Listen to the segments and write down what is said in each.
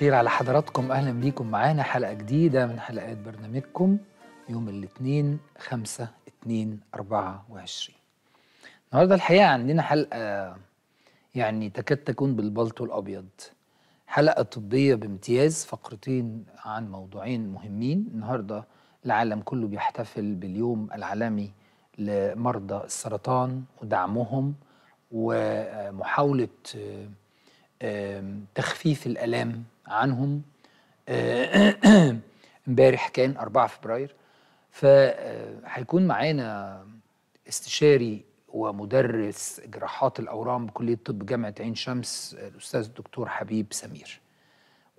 الخير على حضراتكم. أهلا بيكم معانا حلقة جديدة من حلقات برنامجكم يوم الاثنين 5 2 24 النهارده الحقيقة عندنا حلقة يعني تكاد تكون بالبلطو الأبيض. حلقة طبية بامتياز فقرتين عن موضوعين مهمين. النهارده العالم كله بيحتفل باليوم العالمي لمرضى السرطان ودعمهم ومحاولة تخفيف الألام عنهم. امبارح كان 4 فبراير. فهيكون معانا استشاري ومدرس جراحات الأورام بكلية طب جامعة عين شمس الأستاذ الدكتور حبيب سمير.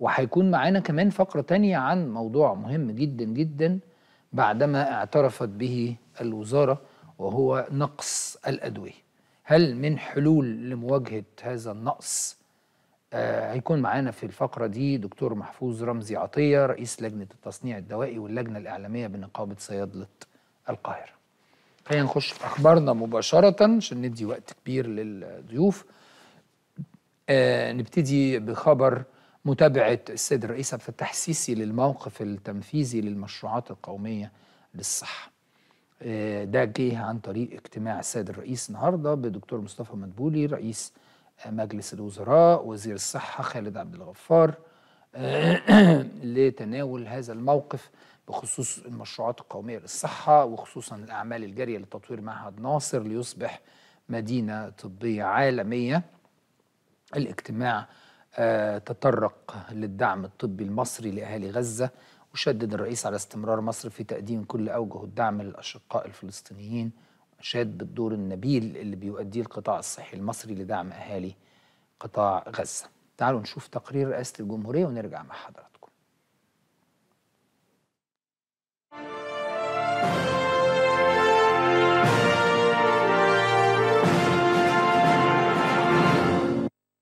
وهيكون معانا كمان فقرة تانية عن موضوع مهم جدا جدا بعدما اعترفت به الوزارة وهو نقص الأدوية. هل من حلول لمواجهة هذا النقص آه هيكون معانا في الفقرة دي دكتور محفوظ رمزي عطية رئيس لجنة التصنيع الدوائي واللجنة الإعلامية بنقابة صيادلة القاهرة. خلينا نخش في أخبارنا مباشرة عشان ندي وقت كبير للضيوف. آه نبتدي بخبر متابعة السيد الرئيس عبد الفتاح السيسي للموقف التنفيذي للمشروعات القومية للصحة. آه ده جه عن طريق اجتماع السيد الرئيس النهارده بدكتور مصطفى مدبولي رئيس مجلس الوزراء وزير الصحة خالد عبد الغفار لتناول هذا الموقف بخصوص المشروعات القومية للصحة وخصوصا الأعمال الجارية لتطوير معهد ناصر ليصبح مدينة طبية عالمية. الاجتماع تطرق للدعم الطبي المصري لأهالي غزة وشدد الرئيس على استمرار مصر في تقديم كل أوجه الدعم للأشقاء الفلسطينيين. أشاد بالدور النبيل اللي بيؤديه القطاع الصحي المصري لدعم أهالي قطاع غزة. تعالوا نشوف تقرير رئاسة الجمهورية ونرجع مع حضراتكم.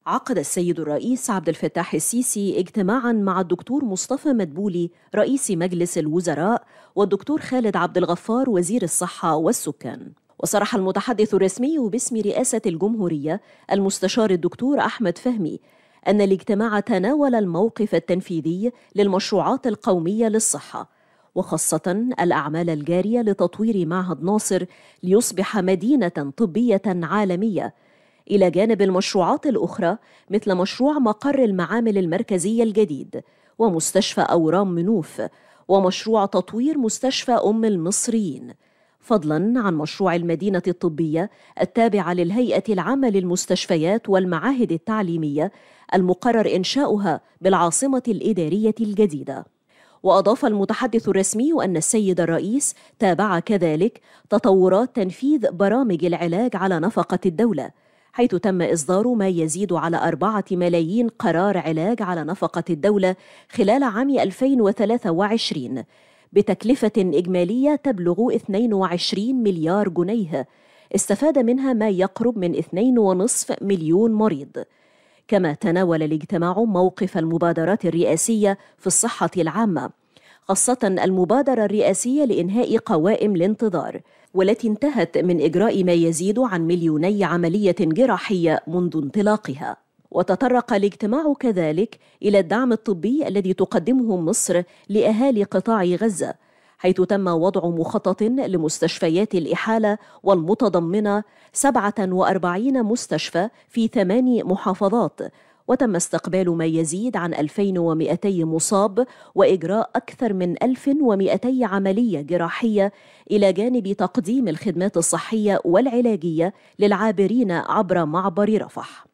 عقد السيد الرئيس عبد الفتاح السيسي اجتماعا مع الدكتور مصطفى مدبولي رئيس مجلس الوزراء والدكتور خالد عبد الغفار وزير الصحة والسكان. وصرح المتحدث الرسمي باسم رئاسة الجمهورية المستشار الدكتور أحمد فهمي أن الاجتماع تناول الموقف التنفيذي للمشروعات القومية للصحة وخاصة الأعمال الجارية لتطوير معهد ناصر ليصبح مدينة طبية عالمية. إلى جانب المشروعات الأخرى مثل مشروع مقر المعامل المركزية الجديد ومستشفى أورام منوف ومشروع تطوير مستشفى أم المصريين. فضلا عن مشروع المدينة الطبية التابعة للهيئة العامة للمستشفيات والمعاهد التعليمية المقرر إنشاؤها بالعاصمة الإدارية الجديدة. وأضاف المتحدث الرسمي أن السيد الرئيس تابع كذلك تطورات تنفيذ برامج العلاج على نفقة الدولة، حيث تم إصدار ما يزيد على أربعة ملايين قرار علاج على نفقة الدولة خلال عام 2023 بتكلفة إجمالية تبلغ 22 مليار جنيه. استفاد منها ما يقرب من 2.5 مليون مريض. كما تناول الاجتماع موقف المبادرات الرئاسية في الصحة العامة خاصة المبادرة الرئاسية لإنهاء قوائم الانتظار والتي انتهت من إجراء ما يزيد عن مليوني عملية جراحية منذ انطلاقها. وتطرق الاجتماع كذلك إلى الدعم الطبي الذي تقدمه مصر لأهالي قطاع غزة حيث تم وضع مخطط لمستشفيات الإحالة والمتضمنة 47 مستشفى في ثمان محافظات وتم استقبال ما يزيد عن 2200 مصاب وإجراء أكثر من 1200 عملية جراحية إلى جانب تقديم الخدمات الصحية والعلاجية للعابرين عبر معبر رفح.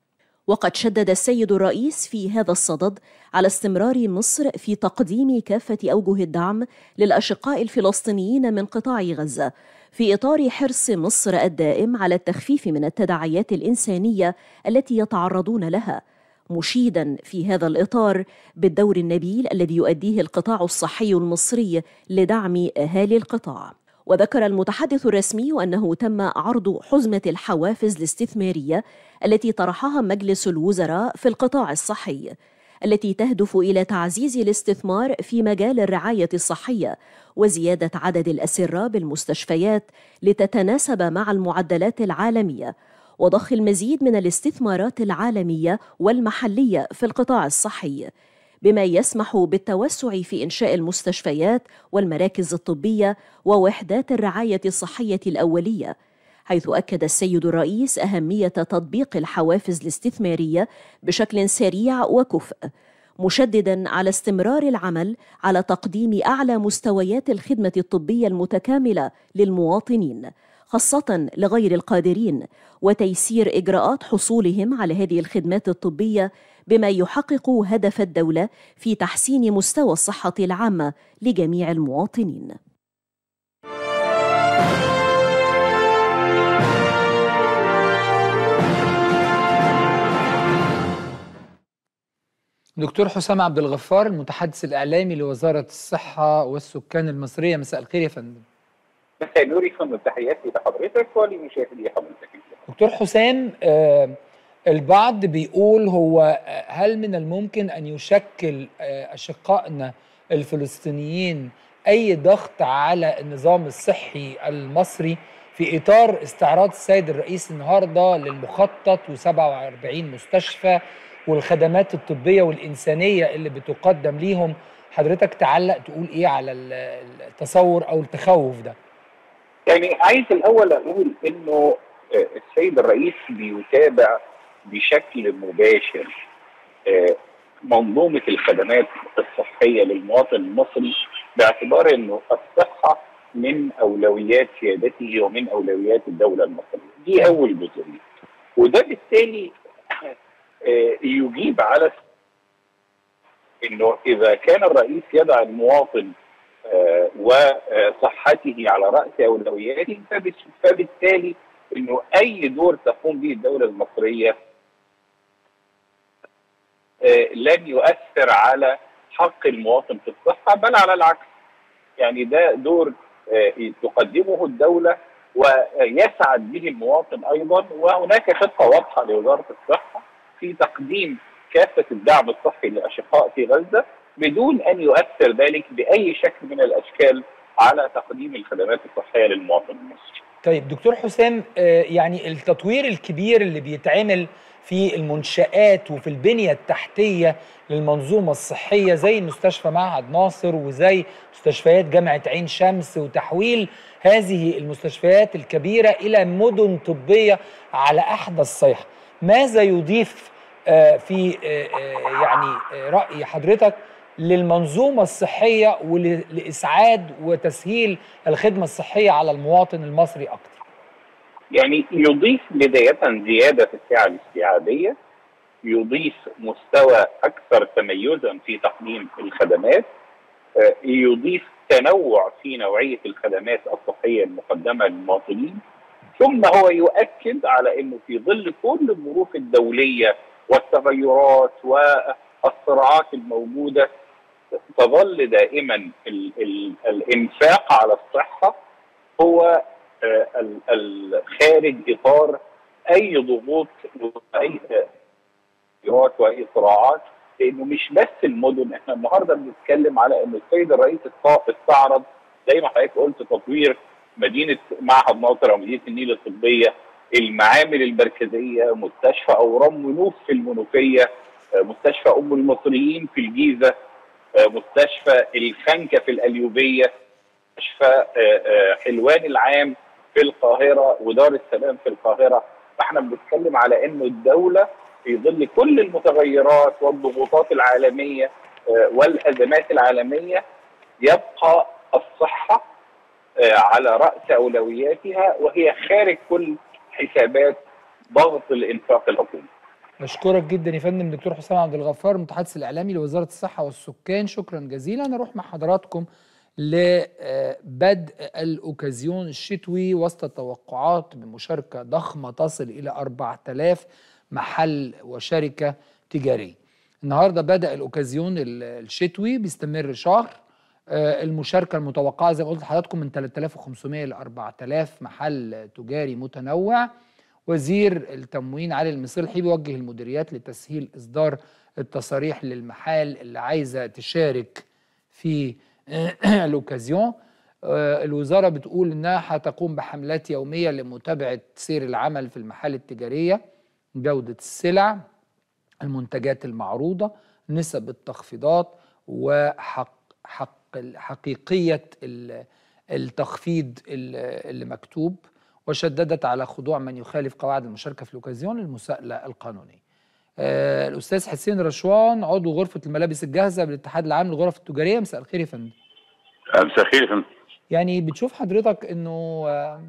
وقد شدد السيد الرئيس في هذا الصدد على استمرار مصر في تقديم كافة أوجه الدعم للأشقاء الفلسطينيين من قطاع غزة في إطار حرص مصر الدائم على التخفيف من التداعيات الإنسانية التي يتعرضون لها. مشيدا في هذا الإطار بالدور النبيل الذي يؤديه القطاع الصحي المصري لدعم أهالي القطاع. وذكر المتحدث الرسمي أنه تم عرض حزمة الحوافز الاستثمارية التي طرحها مجلس الوزراء في القطاع الصحي التي تهدف إلى تعزيز الاستثمار في مجال الرعاية الصحية وزيادة عدد الأسرة بالمستشفيات لتتناسب مع المعدلات العالمية وضخ المزيد من الاستثمارات العالمية والمحلية في القطاع الصحي. بما يسمح بالتوسع في إنشاء المستشفيات والمراكز الطبية ووحدات الرعاية الصحية الأولية حيث أكد السيد الرئيس أهمية تطبيق الحوافز الاستثمارية بشكل سريع وكفء مشددا على استمرار العمل على تقديم أعلى مستويات الخدمة الطبية المتكاملة للمواطنين خاصة لغير القادرين وتيسير إجراءات حصولهم على هذه الخدمات الطبية بما يحقق هدف الدولة في تحسين مستوى الصحة العامة لجميع المواطنين. دكتور حسام عبد الغفار المتحدث الإعلامي لوزارة الصحة والسكان المصرية. مساء الخير يا فندم. مساء النور يا فندم. تحياتي لحضرتك ولمشاهدي حضرتك. دكتور حسام آه البعض بيقول هو هل من الممكن أن يشكل آه أشقائنا الفلسطينيين أي ضغط على النظام الصحي المصري في إطار استعراض السيد الرئيس النهارده للمخطط و47 مستشفى والخدمات الطبية والإنسانية اللي بتقدم ليهم؟ حضرتك تعلق تقول إيه على التصور أو التخوف ده؟ يعني عايز الأول أقول إنه السيد الرئيس بيتابع بشكل مباشر منظومة الخدمات الصحية للمواطن المصري باعتبار إنه الصحة من أولويات سيادته ومن أولويات الدولة المصرية. دي أول جزئية. وده بالتالي يجيب على إنه إذا كان الرئيس يضع المواطن وصحته على رأس أولوياته فبالتالي إنه أي دور تقوم به الدولة المصرية لن يؤثر على حق المواطن في الصحة بل على العكس يعني ده دور تقدمه الدولة ويسعد به المواطن أيضا وهناك خطة واضحة لوزارة الصحة في تقديم كافة الدعم الصحي للاشقاء في غزة بدون أن يؤثر ذلك بأي شكل من الأشكال على تقديم الخدمات الصحية للمواطن المصري. طيب دكتور حسام يعني التطوير الكبير اللي بيتعمل في المنشآت وفي البنية التحتية للمنظومة الصحية زي مستشفى معهد ناصر وزي مستشفيات جامعة عين شمس وتحويل هذه المستشفيات الكبيرة إلى مدن طبية على أحدث صيحة ماذا يضيف في يعني رأي حضرتك للمنظومة الصحية ولإسعاد وتسهيل الخدمة الصحية على المواطن المصري أكثر يعني يضيف بداية زيادة في السعة الاستيعابية يضيف مستوى أكثر تميزا في تقديم الخدمات يضيف تنوع في نوعية الخدمات الصحية المقدمة للمواطنين ثم هو يؤكد على أنه في ظل كل الظروف الدولية والتغيرات والصراعات الموجودة تظل دائما ال ال الإنفاق على الصحة هو خارج إطار أي ضغوط وأي وأي صراعات لأنه مش بس المدن إحنا النهارده بنتكلم على إن السيد الرئيس استعرض زي ما حضرتك قلت تطوير مدينة معهد ناصر أو مدينة النيل الطبية المعامل المركزية مستشفى أورام منوف في المنوفية مستشفى أم المصريين في الجيزة مستشفى الخنكة في القليوبية مستشفى حلوان العام في القاهرة ودار السلام في القاهرة. فاحنا بنتكلم على إنه الدولة في ظل كل المتغيرات والضغوطات العالمية والأزمات العالمية يبقى الصحة على رأس أولوياتها وهي خارج كل حسابات ضغط الإنفاق الحكومي. بشكرك جدا يا فندم دكتور حسام عبد الغفار المتحدث الإعلامي لوزارة الصحة والسكان. شكرا جزيلا. نروح مع حضراتكم لبدء الأوكازيون الشتوي وسط توقعات بمشاركة ضخمة تصل إلى 4000 محل وشركة تجارية. النهاردة بدأ الأوكازيون الشتوي بيستمر شهر. المشاركة المتوقعة زي ما قلت لحضراتكم من 3500 ل 4000 محل تجاري متنوع. وزير التموين علي المصلحي بيوجه المديريات لتسهيل إصدار التصاريح للمحال اللي عايزة تشارك في الاوكازيون الوزارة بتقول إنها هتقوم بحملات يومية لمتابعة سير العمل في المحال التجارية جودة السلع المنتجات المعروضة نسب التخفيضات وحق حق حقيقية التخفيض اللي مكتوب وشددت على خضوع من يخالف قواعد المشاركة في الأوكازيون للمساءله القانونية. آه الأستاذ حسين رشوان عضو غرفة الملابس الجاهزة بالاتحاد العام للغرف التجارية مساء الخير يا فندم. مساء الخير يا فندم. يعني بتشوف حضرتك إنه آه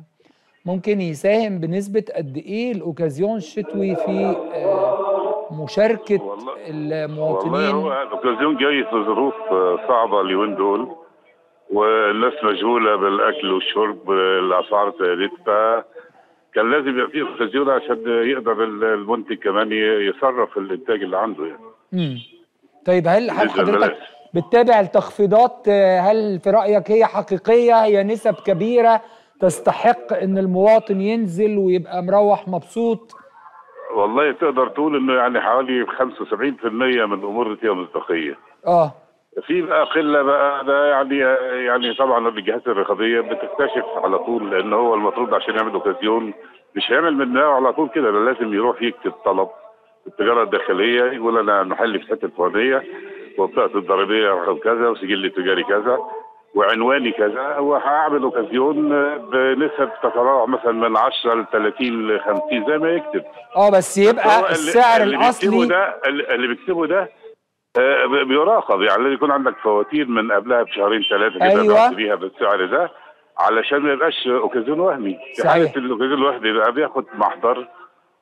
ممكن يساهم بنسبة قد إيه الأوكازيون الشتوي في آه مشاركة والله المواطنين والله هو الأوكازيون جاي في ظروف صعبة اليومين دول والناس مشغولة بالأكل والشرب الأسعار زادت فكان لازم يبقى في اوكازيون عشان يقدر المنتج كمان يصرف الإنتاج اللي عنده يعني. امم طيب هل هل حضرتك. بتتابع التخفيضات هل في رأيك هي حقيقية هي نسب كبيرة تستحق إن المواطن ينزل ويبقى مروح مبسوط والله تقدر تقول إنه يعني حوالي 75% من الأمور دي مصداقية. آه في بقى قلة بقى ده يعني يعني طبعا الجهات الرقابيه بتكتشف على طول لأن هو المفروض عشان يعمل أوكازيون مش هيعمل من على طول كده ده لازم يروح يكتب طلب التجارة الداخلية يقول أنا محلي في الحته الفلانيه وبطاقه الضريبية رقم كذا وسجل تجاري كذا وعنواني كذا وهعمل أوكازيون بنسب تتراوح مثلا من 10 ل 30 ل 50 زي ما يكتب. آه بس يبقى اللي- السعر اللي بيكتبه الأصلي ده اللي بيكتبه ده بيراقب. يعني لازم يكون عندك فواتير من قبلها بشهرين ثلاثة كده أيوة. بيها بالسعر ده علشان ما يبقاش اوكازيون وهمي. في صحيح. حالة الاوكازيون الوهمي بقى بياخد محضر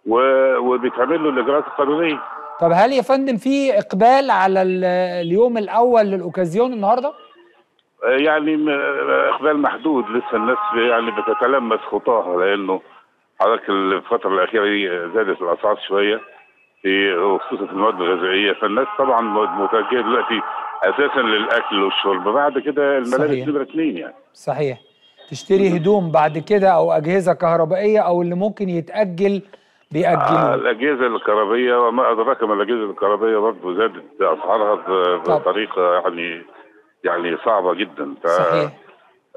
و- وبيتعمل له الإجراءات القانونية. طب هل يا فندم في إقبال على ال- اليوم الأول للاوكازيون النهارده؟ آه، يعني م- إقبال محدود. لسه الناس يعني بتتلمس خطاها لأنه حضرتك الفترة الأخيرة دي زادت الأسعار شوية. في خصوصا في المواد الغذائية. فالناس طبعا متوجهة دلوقتي أساسا للأكل والشرب. بعد كده الملابس. نمره اثنين يعني. صحيح. تشتري هدوم بعد كده أو أجهزة كهربائية أو اللي ممكن يتأجل آه، بيأجلوه الأجهزة الكهربائية وما ادراك ما الأجهزة الكهربائية برضه زادت أسعارها. بطريقة يعني يعني صعبة جدا. ف- صحيح.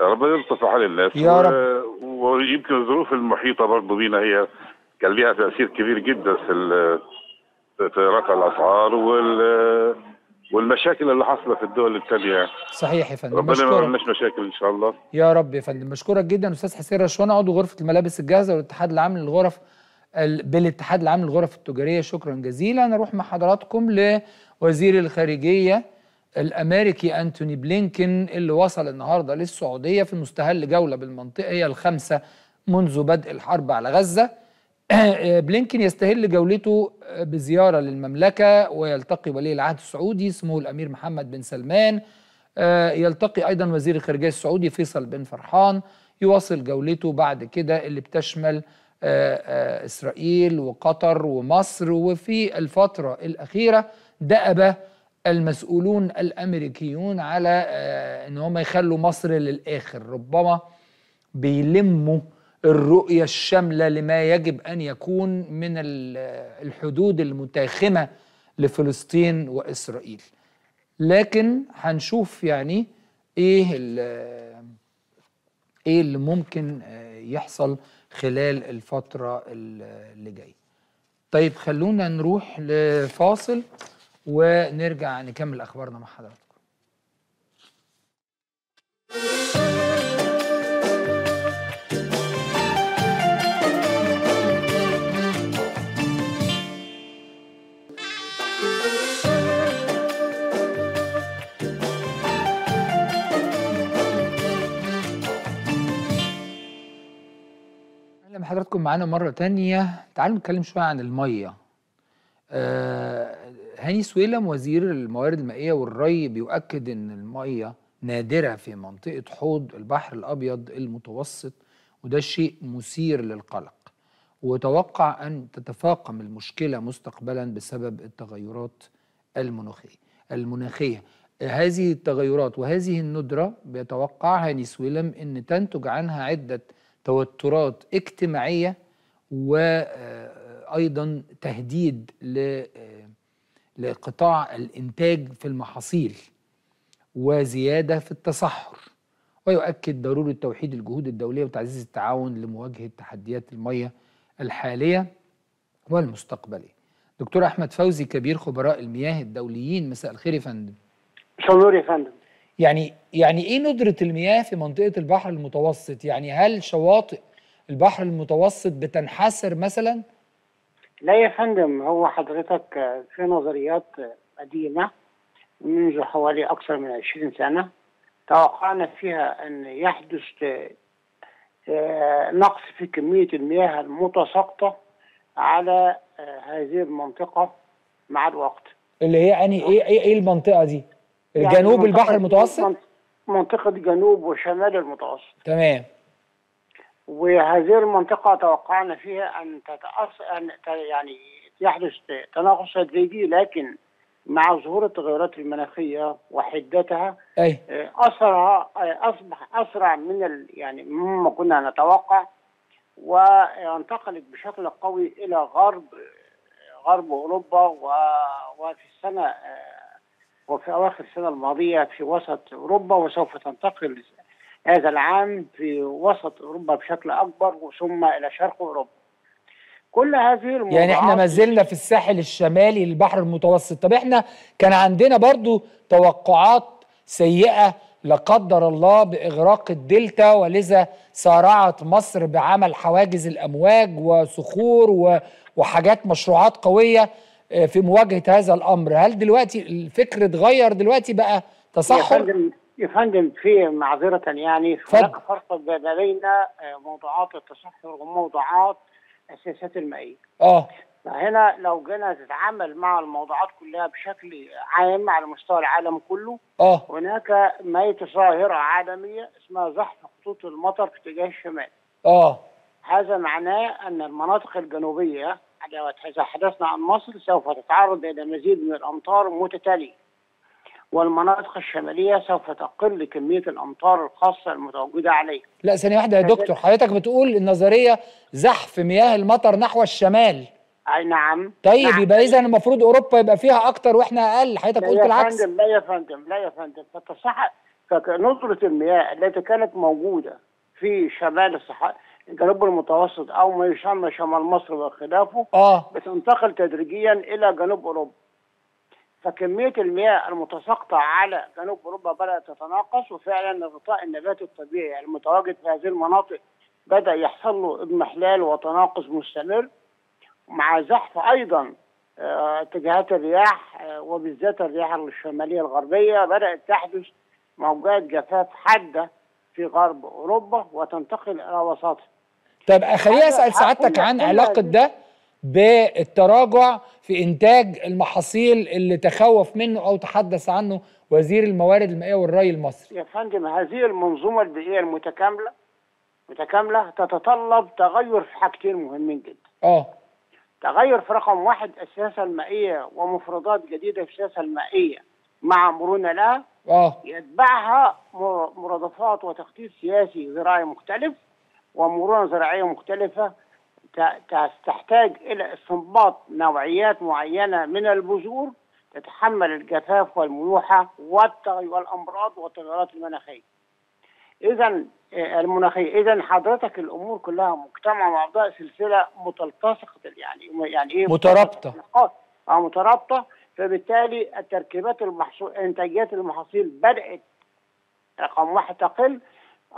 ربنا يلطف حال الناس. يا و- رب. ويمكن الظروف المحيطة برضه بينا هي كان ليها تأثير كبير جدا في رفع الأسعار وال والمشاكل اللي حاصله في الدول يعني. صحيح يا فندم ربنا ما بشكرك يعملناش مشاكل إن شاء الله. يا رب يا فندم بشكرك جدا. أستاذ حسين رشوان عضو غرفة الملابس الجاهزة والاتحاد العام للغرف ال- بالاتحاد العام للغرف التجارية؟ شكرا جزيلا. نروح مع حضراتكم لوزير الخارجية الأمريكي أنتوني بلينكن اللي وصل النهارده للسعودية في مستهل جولة بالمنطقة هي الخامسة منذ بدء الحرب على غزة. بلينكن يستهل جولته بزيارة للمملكة ويلتقي ولي العهد السعودي سمو الأمير محمد بن سلمان. آه، يلتقي أيضا وزير الخارجيه السعودي فيصل بن فرحان. يواصل جولته بعد كده اللي بتشمل آه، آه، إسرائيل وقطر ومصر. وفي الفترة الأخيرة دأب المسؤولون الأمريكيون على آه، إن هم يخلوا مصر للآخر. ربما بيلموا الرؤية الشاملة لما يجب أن يكون من ال- الحدود المتاخمة لفلسطين وإسرائيل. لكن هنشوف يعني ال- إيه اللي ممكن آه، يحصل خلال الفترة ال- اللي جاية. طيب خلونا نروح لفاصل ونرجع نكمل أخبارنا مع حضراتكم. أهلا بحضراتكم معانا مرة تانية. تعالوا نتكلم شوية عن المية. آه هاني سويلم وزير الموارد المائية والري بيؤكد إن المية نادرة في منطقة حوض البحر الأبيض المتوسط وده شيء مثير للقلق. وتوقع أن تتفاقم المشكلة مستقبلا بسبب التغيرات المناخية. المناخية. هذه التغيرات وهذه الندرة بيتوقع هاني سويلم إن تنتج عنها عدة توترات اجتماعية وأيضا تهديد ل- لقطاع الإنتاج في المحاصيل وزيادة في التصحر. ويؤكد ضروره توحيد الجهود الدولية وتعزيز التعاون لمواجهة تحديات الميه الحالية والمستقبلية. دكتور أحمد فوزي كبير خبراء المياه الدوليين مساء الخير يا فندم. شنور يا فندم. يعني يعني إيه ندرة المياه في منطقة البحر المتوسط؟ يعني هل شواطئ البحر المتوسط بتنحسر مثلا؟ لا يا فندم هو حضرتك في نظريات قديمة منذ حوالي أكثر من 20 سنة توقعنا فيها أن يحدث آه، نقص في كمية المياه المتساقطة على آه، هذه المنطقة مع الوقت. اللي هي يعني إيه إيه, المنطقة دي؟ يعني جنوب البحر المتوسط؟ منطقة جنوب وشمال المتوسط. تمام. وهذه المنطقة توقعنا فيها أن تتأثر يعني يحدث تناقص تدريجي لكن مع ظهور التغيرات المناخية وحدتها آه، أسرع آه، أصبح أسرع من ال يعني مما كنا نتوقع وانتقلت بشكل قوي إلى غرب غرب أوروبا و- وفي السنة آه، وفي أواخر السنة الماضية في وسط أوروبا وسوف تنتقل هذا العام في وسط أوروبا بشكل أكبر ثم إلى شرق أوروبا. كل هذه الموضوعات يعني إحنا ما زلنا في الساحل الشمالي للبحر المتوسط. طب إحنا كان عندنا برضو توقعات سيئة لا قدر الله بإغراق الدلتا ولذا سارعت مصر بعمل حواجز الأمواج وصخور وحاجات مشروعات قوية. في مواجهة هذا الأمر. هل دلوقتي الفكر اتغير دلوقتي بقى يا تصحر فندم يا فندم في معذرة يعني. هناك فرق بين آه، موضوعات التصحر وموضوعات السياسات المائية. آه. فهنا لو جينا نتعامل مع الموضوعات كلها بشكل عام على مستوى العالم كله آه. هناك ما ظاهرة عالمية اسمها زحف خطوط المطر في اتجاه الشمال. آه. هذا معناه أن المناطق إذا حدثنا عن مصر سوف تتعرض إلى مزيد من الأمطار متتالية والمناطق الشمالية سوف تقل كمية الأمطار الخاصة المتواجدة عليها. لا ثانية واحدة يا دكتور. حضرتك بتقول النظرية زحف مياه المطر نحو الشمال. أي نعم. طيب نعم. يبقى اذا المفروض أوروبا يبقى فيها أكتر وإحنا أقل. حضرتك قلت العكس فندم لا يا فندم لا يا فندم. فتصح فنظرة المياه التي كانت موجودة في شمال الصحراء الجنوب المتوسط أو ما يسمى شمال مصر وخلافه آه. بتنتقل تدريجيا إلى جنوب أوروبا. فكمية المياه المتساقطة على جنوب أوروبا بدأت تتناقص وفعلا الغطاء النباتي الطبيعي المتواجد في هذه المناطق بدأ يحصل له إضمحلال وتناقص مستمر. مع زحف أيضا آه، اتجاهات الرياح آه، وبالذات الرياح الشمالية الغربية بدأت تحدث موجات جفاف حادة في غرب أوروبا وتنتقل إلى وسطها طب خليني هذا- أسأل سعادتك عن علاقة ده بالتراجع في إنتاج المحاصيل اللي تخوف منه أو تحدث عنه وزير الموارد المائية والري المصري. يا فندم هذه المنظومة البيئية المتكاملة متكاملة تتطلب تغير في حاجتين مهمين جدا. آه. تغير في رقم واحد السياسة المائية ومفردات جديدة في السياسة المائية مع مرونة لها. آه. يتبعها مر- مرادفات وتخطيط سياسي زراعي مختلف. ومرونة زراعية مختلفة تحتاج إلى استنباط نوعيات معينة من البذور تتحمل الجفاف والملوحة والأمراض والتغيرات المناخية. إذا المناخية إذا حضرتك الأمور كلها مجتمعة مع بعضها سلسلة متلتصقة يعني يعني إيه مترابطة. آه مترابطة فبالتالي التركيبات المحصول إنتاجيات المحاصيل بدأت رقم واحد تقل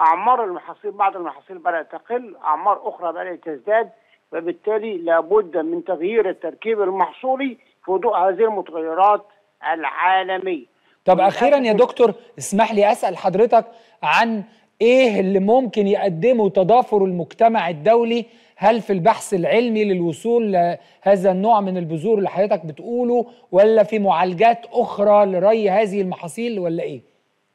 أعمار المحاصيل بعض المحاصيل بدأت تقل أعمار أخرى بدأت تزداد فبالتالي لابد من تغيير التركيب المحصولي في ضوء هذه المتغيرات العالمية. طب أخيرا يا دكتور اسمح لي أسأل حضرتك عن إيه اللي ممكن يقدمه تضافر المجتمع الدولي؟ هل في البحث العلمي للوصول لهذا النوع من البذور اللي حضرتك بتقوله ولا في معالجات أخرى لري هذه المحاصيل ولا إيه؟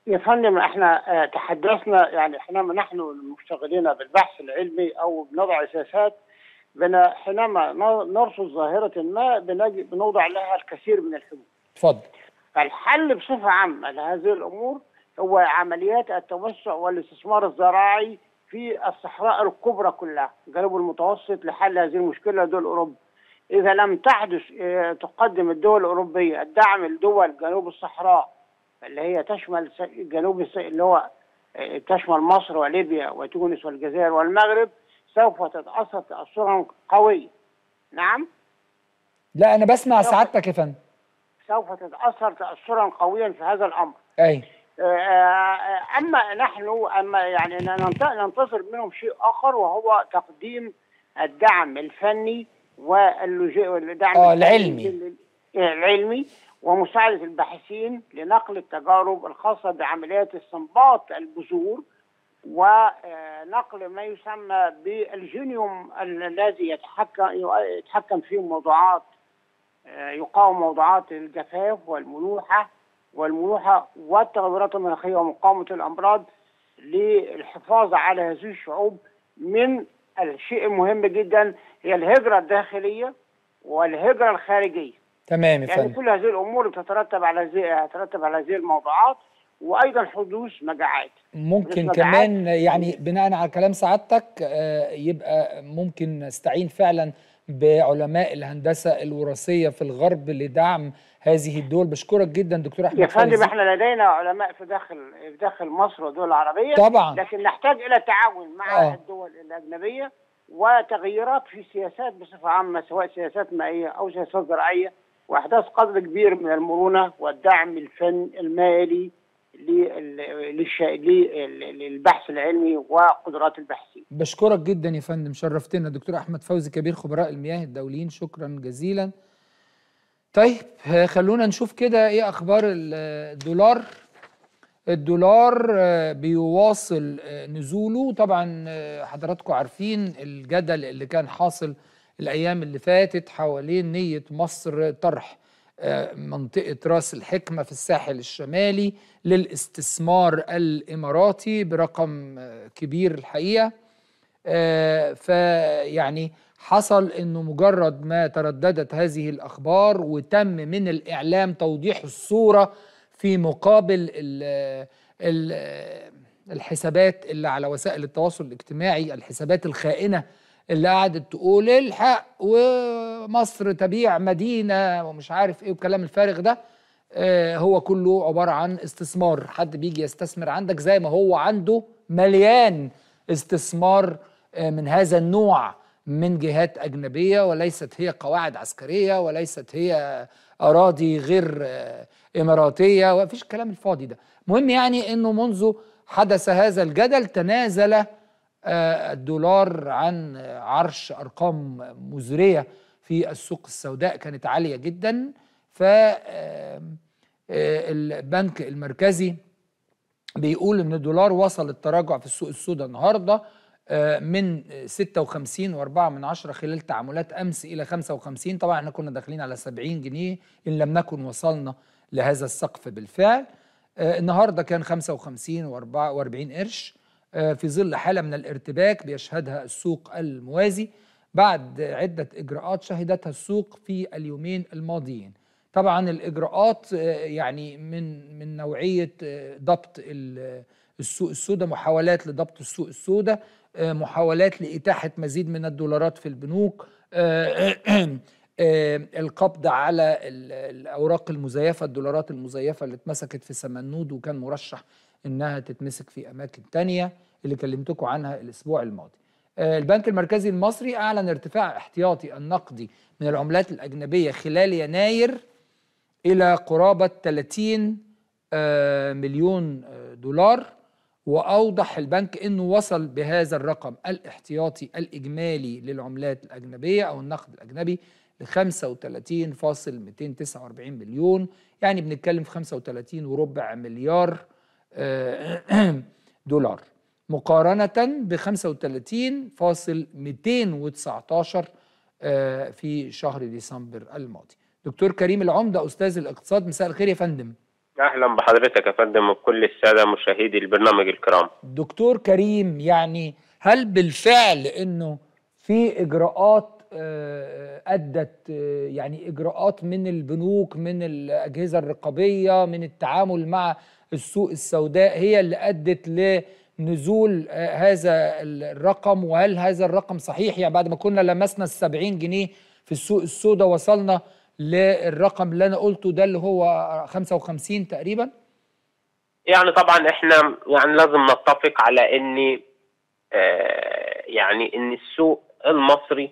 يا فندم إحنا آه، تحدثنا يعني إحنا نحن المشتغلين بالبحث العلمي أو بنضع سياسات بنا حينما نرصد ظاهرة ما بنجي بنوضع لها الكثير من الحلول اتفضل. فالحل بصفة عامة لهذه الأمور هو عمليات التوسع والاستثمار الزراعي في الصحراء الكبرى كلها الجنوب المتوسط لحل هذه المشكلة دول أوروبا. إذا لم تحدث آه، تقدم الدول الأوروبية الدعم لدول جنوب الصحراء اللي هي تشمل جنوب اللي هو آه، تشمل مصر وليبيا وتونس والجزائر والمغرب سوف تتأثر تأثرا قويا نعم؟ لا أنا بسمع سعادتك يا فندم. سوف تتاثر تاثرا قويا في هذا الأمر. أي. آه، أما نحن أما يعني ننت- ننتظر منهم شيء آخر وهو تقديم الدعم الفني والدعم آه، العلمي. لل- العلمي. ومساعده الباحثين لنقل التجارب الخاصة بعمليات استنباط البذور ونقل ما يسمى بالجينيوم ال- الذي يتحكم يتحكم في موضوعات آه، يقاوم موضوعات الجفاف والملوحة والملوحة والتغيرات المناخية ومقاومة الأمراض للحفاظ على هذه الشعوب من الشيء المهم جدا هي الهجرة الداخلية والهجرة الخارجية. تمام يا يعني كل هذه الأمور بتترتب على هذه تترتب على هذه الموضوعات وأيضا حدوث مجاعات. ممكن مش كمان يعني بناء على كلام سعادتك آه، يبقى ممكن نستعين فعلا بعلماء الهندسة الوراثية في الغرب لدعم هذه الدول بشكرك جدا دكتور أحمد يا فندم. إحنا لدينا علماء في داخل في داخل مصر والدول العربيه طبعا لكن نحتاج إلى تعاون مع آه. الدول الأجنبية وتغييرات في سياسات بصفة عامة سواء سياسات مائية أو سياسات زراعية وأحداث قدر كبير من المرونة والدعم الفن المالي للبحث العلمي وقدرات الباحثين. بشكرك جدا يا فندم شرفتنا. دكتور أحمد فوزي كبير خبراء المياه الدوليين شكرا جزيلا. طيب خلونا نشوف كده إيه أخبار ال- الدولار. الدولار آه، بيواصل آه، نزوله. طبعا آه، حضراتكم عارفين الجدل اللي كان حاصل الأيام اللي فاتت حوالين نية مصر طرح آه، منطقة راس الحكمة في الساحل الشمالي للاستثمار الإماراتي برقم آه، كبير الحقيقة. آه، فيعني حصل إنه مجرد ما ترددت هذه الأخبار وتم من الإعلام توضيح الصورة في مقابل ال ال الحسابات اللي على وسائل التواصل الاجتماعي الحسابات الخائنة اللي قعدت تقول الحق ومصر تبيع مدينة ومش عارف إيه والكلام الفارغ ده آه، هو كله عبارة عن استثمار. حد بيجي يستثمر عندك زي ما هو عنده مليان استثمار آه، من هذا النوع من جهات أجنبية وليست هي قواعد عسكرية وليست هي أراضي غير آه، إماراتية ومفيش الكلام الفاضي ده. مهم يعني أنه منذ حدث هذا الجدل تنازل الدولار عن آه، عرش أرقام مزرية في السوق السوداء كانت عالية جدا. فالبنك المركزي بيقول إن الدولار وصل التراجع في السوق السوداء النهارده آه، من 56 و4 من عشرة خلال تعاملات أمس إلى 55 طبعا إحنا كنا داخلين على 70 جنيه إن لم نكن وصلنا لهذا السقف بالفعل. آه، النهارده كان 55 و44 قرش. آه، في ظل حالة من الارتباك بيشهدها السوق الموازي بعد عدة إجراءات شهدتها السوق في اليومين الماضيين. طبعا الإجراءات آه، يعني من من نوعية آه، ضبط ال- السوق السوداء محاولات لضبط السوق السوداء آه، محاولات لإتاحة مزيد من الدولارات في البنوك آه، آه، القبض على ال- الأوراق المزيفة الدولارات المزيفة اللي اتمسكت في سمنود وكان مرشح إنها تتمسك في أماكن تانية. اللي كلمتكم عنها الأسبوع الماضي. آه، البنك المركزي المصري أعلن ارتفاع احتياطي النقدي من العملات الأجنبية خلال يناير إلى قرابة 30 آه، مليون آه، دولار وأوضح البنك إنه وصل بهذا الرقم الاحتياطي الإجمالي للعملات الأجنبية أو النقد الأجنبي ل 35.249 مليون. يعني بنتكلم في 35 وربع مليار دولار. مقارنة ب 35.219 آه، في شهر ديسمبر الماضي. دكتور كريم العمدة أستاذ الاقتصاد مساء الخير يا فندم. أهلا بحضرتك يا فندم وكل السادة مشاهدي البرنامج الكرام. دكتور كريم يعني هل بالفعل إنه في إجراءات آه، أدت آه، يعني إجراءات من البنوك من الأجهزة الرقابية من التعامل مع السوق السوداء هي اللي أدت لنزول آه، هذا الرقم وهل هذا الرقم صحيح؟ يعني بعد ما كنا لمسنا السبعين جنيه في السوق السوداء وصلنا للرقم اللي أنا قلته ده اللي هو 55 تقريبا. يعني طبعا إحنا يعني لازم نتفق على ان آه، يعني إن السوق المصري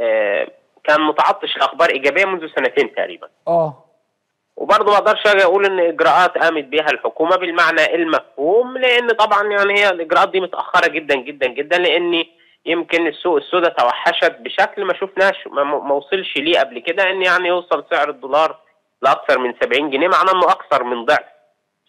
آه، كان متعطش الأخبار ايجابيه منذ سنتين تقريبا. آه. وبرضه ما أقدرش أجي أقول إن إجراءات قامت بها الحكومة بالمعنى المفهوم لأن طبعا يعني هي الإجراءات دي متأخرة جدا جدا جدا لأن يمكن السوق السوداء توحشت بشكل ما شفناش ما, وصلش ليه قبل كده إن يعني يوصل سعر الدولار لأكثر من 70 جنيه معناه إنه أكثر من ضعف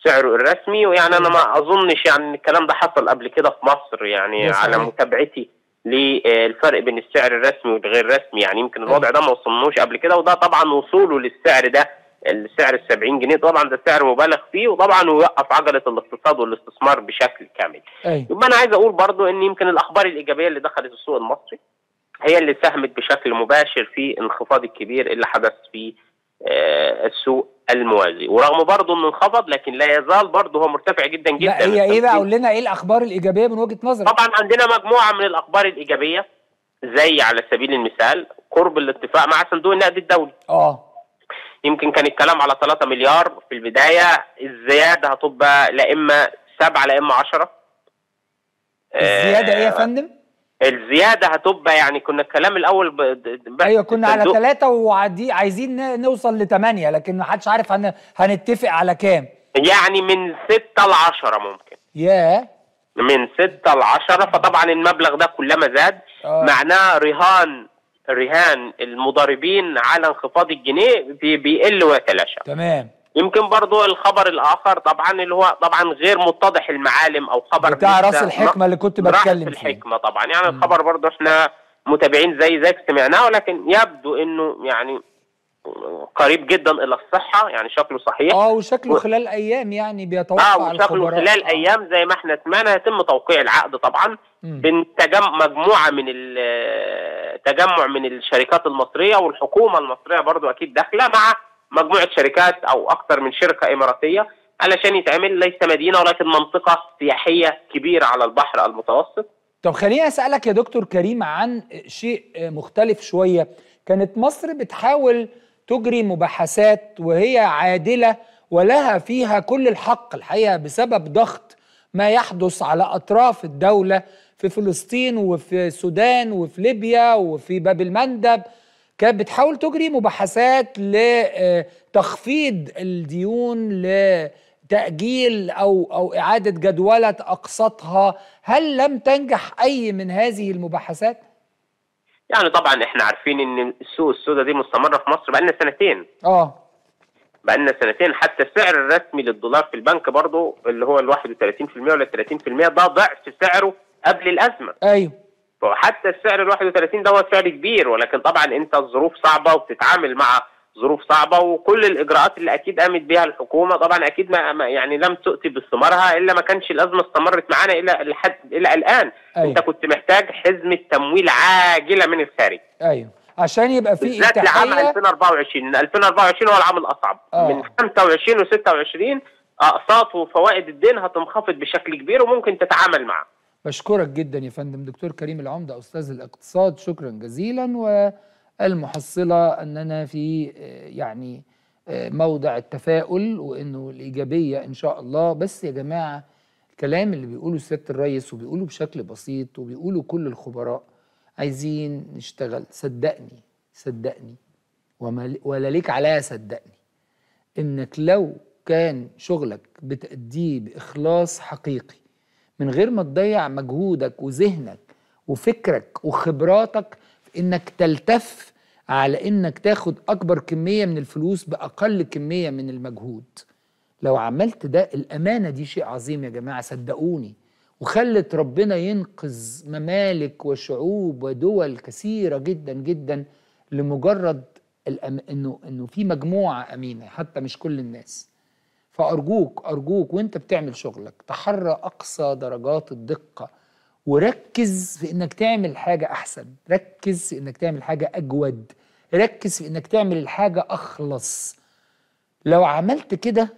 سعره الرسمي ويعني أنا ما أظنش يعني إن الكلام ده حصل قبل كده في مصر يعني على. متابعتي للفرق بين السعر الرسمي والغير رسمي يعني يمكن الوضع ده ما وصلنوش قبل كده وده طبعا وصوله للسعر ده السعر ال 70 جنيه. طبعا ده سعر مبالغ فيه وطبعا يوقف عجلة الاقتصاد والاستثمار بشكل كامل. أيوه يبقى أنا عايز أقول برضو إن يمكن الأخبار الإيجابية اللي دخلت السوق المصري هي اللي ساهمت بشكل مباشر في الانخفاض الكبير اللي حدث في آه، السوق الموازي. ورغم برضو إنه انخفض لكن لا يزال برضو هو مرتفع جدا جدا. لا هي إيه بقى؟ قول لنا إيه الأخبار الإيجابية من وجهة نظرك؟ طبعا عندنا مجموعة من الأخبار الإيجابية زي على سبيل المثال قرب الاتفاق مع صندوق النقد الدولي. آه. يمكن كان الكلام على 3 مليار في البداية الزيادة هتبقى لا إما 7 لا إما 10 الزيادة إيه يا فندم؟ الزيادة هتبقى يعني كنا الكلام الأول ب... ب... أيوه كنا على ثلاثة وعايزين نوصل لثمانية لكن ما حدش عارف هن... هنتفق على كام. يعني من 6 ل 10 ممكن. ياه. من 6 ل 10 فطبعا المبلغ ده كلما زاد آه. معناه رهان رهان المضاربين على انخفاض الجنيه بي- بيقل ويتلاشى تمام. يمكن برضو الخبر الآخر طبعا اللي هو طبعا غير متضح المعالم أو خبر بتاع رأس لسه الحكمة اللي كنت بتكلم فيه. الحكمة طبعا. يعني الخبر برضو إحنا متابعين زي زيك سمعناه ولكن يبدو إنه يعني قريب جدا إلى الصحة يعني شكله صحيح. آه وشكله و- خلال أيام يعني بيتوقع آه وشكله خلال آه. أيام زي ما إحنا سمعنا يتم توقيع العقد طبعا. مم. بين تجم مجموعة من تجمع من الشركات المصرية والحكومة المصرية برضو أكيد داخلة مع مجموعة شركات أو أكثر من شركة إماراتية علشان يتعمل ليس مدينة ولكن منطقة سياحية كبيرة على البحر المتوسط. طب خليني أسألك يا دكتور كريم عن شيء مختلف شوية. كانت مصر بتحاول تجري مباحثات وهي عادلة ولها فيها كل الحق الحقيقة بسبب ضغط ما يحدث على أطراف الدولة في فلسطين وفي السودان وفي ليبيا وفي باب المندب كانت بتحاول تجري مباحثات لتخفيض الديون لتأجيل أو أو إعادة جدولة أقساطها هل لم تنجح أي من هذه المباحثات؟ يعني طبعا إحنا عارفين إن السوق السوداء دي مستمرة في مصر بقالنا سنتين. آه. بقالنا سنتين. حتى السعر الرسمي للدولار في البنك برضه اللي هو ال 31% ولا 30% ده ضعف سعره قبل الأزمة. أيوه. فحتى السعر ال 31 ده هو سعر كبير ولكن طبعا أنت الظروف صعبة وبتتعامل مع ظروف صعبة وكل الإجراءات اللي أكيد قامت بها الحكومة طبعا أكيد ما يعني لم تؤتي بثمارها إلا ما كانش الأزمة استمرت معانا إلى لحد إلى الآن. أيوه. أنت كنت محتاج حزمه تمويل عاجله من الخارج. أيوه. عشان يبقى في بالذات لعام إتاحية 2024 2024 هو العام الأصعب. آه. من 25 و26 أقساط وفوائد الدين هتنخفض بشكل كبير وممكن تتعامل معه. بشكرك جدا يا فندم. دكتور كريم العمدة أستاذ الاقتصاد شكرا جزيلا والمحصلة أننا في آه، يعني آه، موضع التفاؤل وأنه الإيجابية إن شاء الله. بس يا جماعة الكلام اللي بيقوله سيادة الرئيس وبيقوله بشكل بسيط وبيقوله كل الخبراء عايزين نشتغل. صدقني صدقني. ولا ليك عليا صدقني. إنك لو كان شغلك بتأديه بإخلاص حقيقي من غير ما تضيع مجهودك وذهنك وفكرك وخبراتك إنك تلتف على إنك تاخد أكبر كمية من الفلوس بأقل كمية من المجهود. لو عملت ده الأمانة دي شيء عظيم يا جماعة صدقوني. وخلت ربنا ينقذ ممالك وشعوب ودول كثيرة جدا جدا لمجرد الأم... إنه إنه في مجموعة أمينة حتى مش كل الناس. فأرجوك أرجوك وأنت بتعمل شغلك تحرى أقصى درجات الدقة وركز في إنك تعمل حاجة أحسن. ركز في إنك تعمل حاجة أجود. ركز في إنك تعمل الحاجة أخلص. لو عملت كده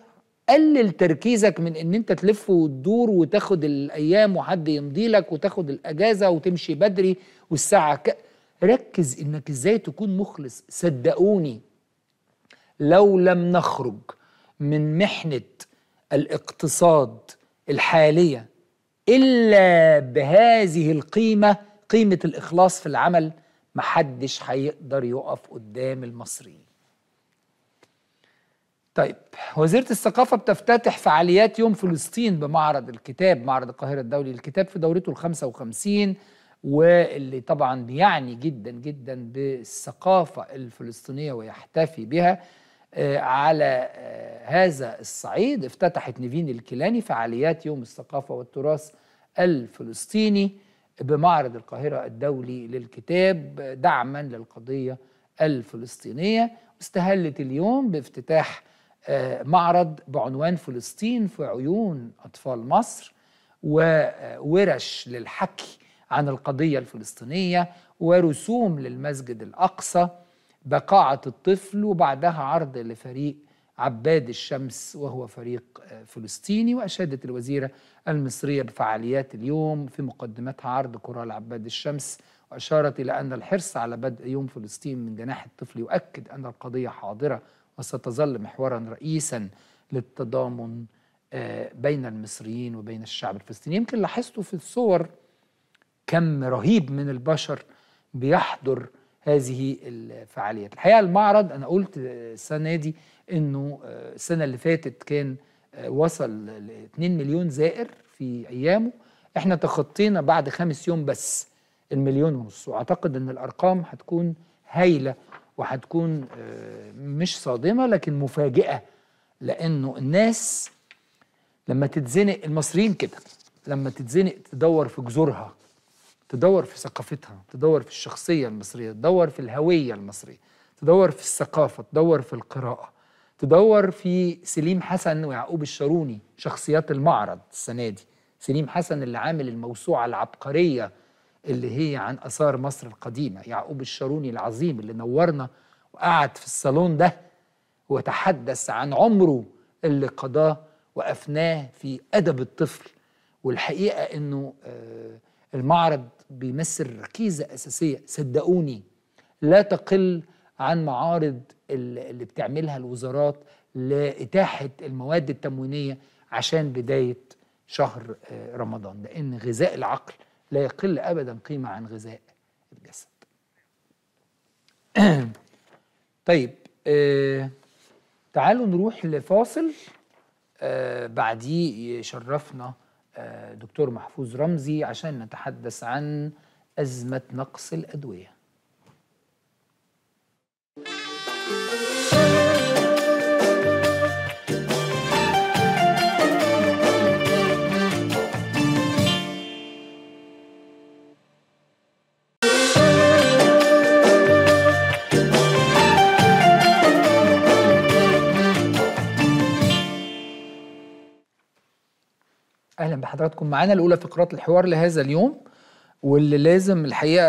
قلل تركيزك من إن أنت تلف وتدور وتاخد الأيام وحد يمضي لك وتاخد الأجازة وتمشي بدري والساعة ك... ركز إنك إزاي تكون مخلص. صدقوني لو لم نخرج من محنة الاقتصاد الحالية إلا بهذه القيمة قيمة الإخلاص في العمل محدش هيقدر يقف قدام المصريين. طيب وزيرة الثقافة بتفتتح فعاليات يوم فلسطين بمعرض الكتاب معرض القاهرة الدولي للكتاب في دورته ال 55 واللي طبعا بيعني جدا جدا بالثقافة الفلسطينية ويحتفي بها. على آه، هذا الصعيد. افتتحت نيفين الكيلاني فعاليات يوم الثقافة والتراث الفلسطيني بمعرض القاهرة الدولي للكتاب دعما للقضية الفلسطينية. واستهلت اليوم بافتتاح آه، معرض بعنوان فلسطين في عيون أطفال مصر وورش للحكي عن القضية الفلسطينية ورسوم للمسجد الأقصى بقاعة الطفل وبعدها عرض لفريق عباد الشمس وهو فريق آه، فلسطيني وأشادت الوزيرة المصرية بفعاليات اليوم في مقدمتها عرض كورال عباد الشمس وأشارت إلى أن الحرص على بدء يوم فلسطين من جناح الطفل يؤكد أن القضية حاضرة وستظل محورا رئيسا للتضامن آه، بين المصريين وبين الشعب الفلسطيني. يمكن لاحظتوا في الصور كم رهيب من البشر بيحضر هذه الفعاليات. الحقيقة المعرض أنا قلت السنة دي إنه آه، السنة اللي فاتت كان آه، وصل ل 2 مليون زائر في أيامه. إحنا تخطينا بعد خامس يوم بس المليون ونص. وأعتقد إن الأرقام هتكون هايلة وهتكون آه، مش صادمة لكن مفاجئة لأنه الناس لما تتزنق المصريين كده لما تتزنق تدور في جذورها تدور في ثقافتها تدور في الشخصية المصرية تدور في الهوية المصرية تدور في الثقافة تدور في القراءة تدور في سليم حسن ويعقوب الشاروني شخصيات المعرض السنة دي. سليم حسن اللي عامل الموسوعة العبقرية اللي هي عن آثار مصر القديمة يعقوب الشاروني العظيم اللي نورنا وقعد في الصالون ده وتحدث عن عمره اللي قضاه وأفناه في أدب الطفل والحقيقة إنه آه، المعرض بيمثل ركيزه أساسية صدقوني لا تقل عن معارض اللي بتعملها الوزارات لإتاحة المواد التموينية عشان بداية شهر آه، رمضان لأن غذاء العقل لا يقل ابدا قيمة عن غذاء الجسد. طيب آه تعالوا نروح لفاصل آه بعديه يشرفنا دكتور محفوظ رمزي عشان نتحدث عن أزمة نقص الأدوية. أهلا بحضراتكم. معانا الأولى فقرات الحوار لهذا اليوم واللي لازم الحقيقة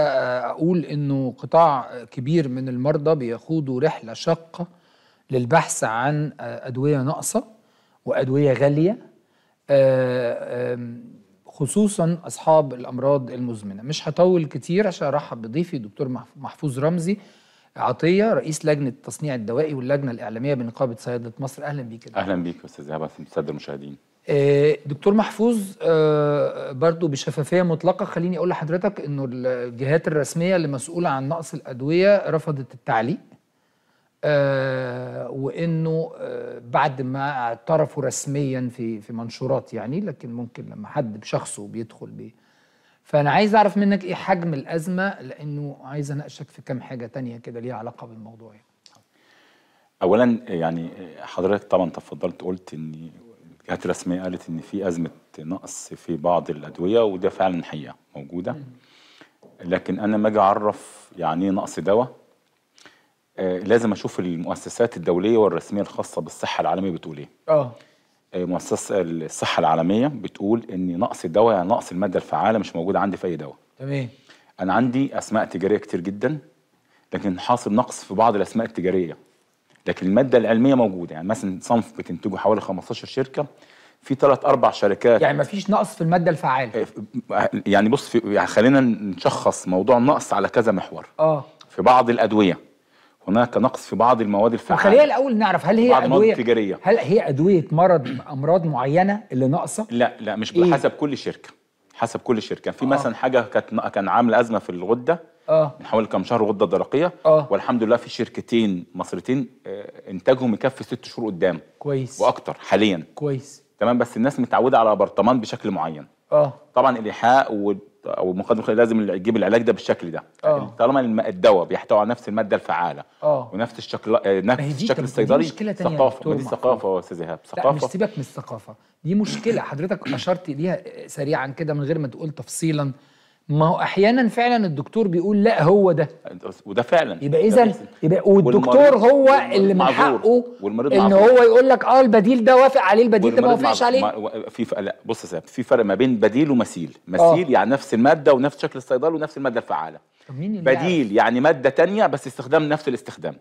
أقول إنه قطاع كبير من المرضى بيخوضوا رحلة شاقة للبحث عن أدوية ناقصة وأدوية غالية خصوصا أصحاب الأمراض المزمنة. مش هطول كتير عشان أرحب بضيفي دكتور محفوظ رمزي. عطية رئيس لجنة التصنيع الدوائي واللجنة الإعلامية بنقابة صيادله مصر. أهلا بيك أهلا بيك أستاذ ايهاب الساده المشاهدين. دكتور محفوظ برضو بشفافية مطلقة. خليني أقول لحضرتك أنه الجهات الرسمية اللي مسؤولة عن نقص الأدوية رفضت التعليق وأنه بعد ما اعترفوا رسميا في في منشورات يعني لكن ممكن لما حد بشخصه بيدخل بيه فأنا عايز أعرف منك إيه حجم الأزمة لأنه عايز أناقشك في كام حاجة تانية كده ليها علاقة بالموضوع يعني. أولا يعني حضرتك طبعا تفضلت قلت إن الجهات الرسمية قالت إن في أزمة نقص في بعض الأدوية وده فعلا حقيقة موجودة. لكن أنا ما أجي أعرف يعني إيه نقص دواء. آه لازم أشوف المؤسسات الدولية والرسمية الخاصة بالصحة العالمية بتقول إيه. آه. مؤسسة الصحة العالمية بتقول إن نقص الدواء يعني نقص المادة الفعالة مش موجودة عندي في أي دواء. تمام. أنا عندي أسماء تجارية كتير جدا لكن حاصل نقص في بعض الأسماء التجارية. لكن المادة العلمية موجودة. يعني مثلا صنف بتنتجه حوالي 15 شركة. في ثلاث أربع شركات. يعني ما فيش نقص في المادة الفعالة. يعني بص في يعني خلينا نشخص موضوع النقص على كذا محور. آه. في بعض الأدوية. هناك نقص في بعض المواد الفعالة. خلينا الأول نعرف هل هي ادويه تجاريه هل هي أدوية مرض أمراض معينة اللي ناقصة؟ لا لا مش إيه؟ بحسب كل شركة. حسب كل شركة. في مثلا حاجة كانت كان عامله أزمة في الغدة. آه. من حوالي كام شهر غدة درقيه آه. والحمد لله في شركتين مصريتين آه، إنتاجهم يكفي ست شهور قدام. كويس. وأكتر حاليا. كويس. تمام؟ بس الناس متعودة على برطمان بشكل معين. آه. طبعا الإيحاء أو مقدم الخلية لازم يجيب العلاج ده بالشكل ده. آه. طالما الم- الدواء بيحتوي على نفس المادة الفعالة آه. ونفس الشكل آه، نفس الشكل الصيدلي ثقافة. ما دي. ثقافة يا أستاذ إيهاب لا مش ثقافه سيبك من الثقافة. دي مشكلة. حضرتك أشرت ليها سريعا كده من غير ما تقول تفصيلا. ما هو أحيانا فعلا الدكتور بيقول لا هو ده وده فعلا يبقى بيحصل. يبقى والدكتور هو اللي من. حقه والمريض معذور. هو يقول لك أه البديل ده وافق عليه البديل ده ما وافقش عليه في ف... لا بص يا سيد في فرق ما بين بديل ومثيل مثيل يعني نفس المادة ونفس شكل الصيدلي ونفس المادة الفعالة؟ بديل يعني مادة تانية بس استخدام نفس الاستخدام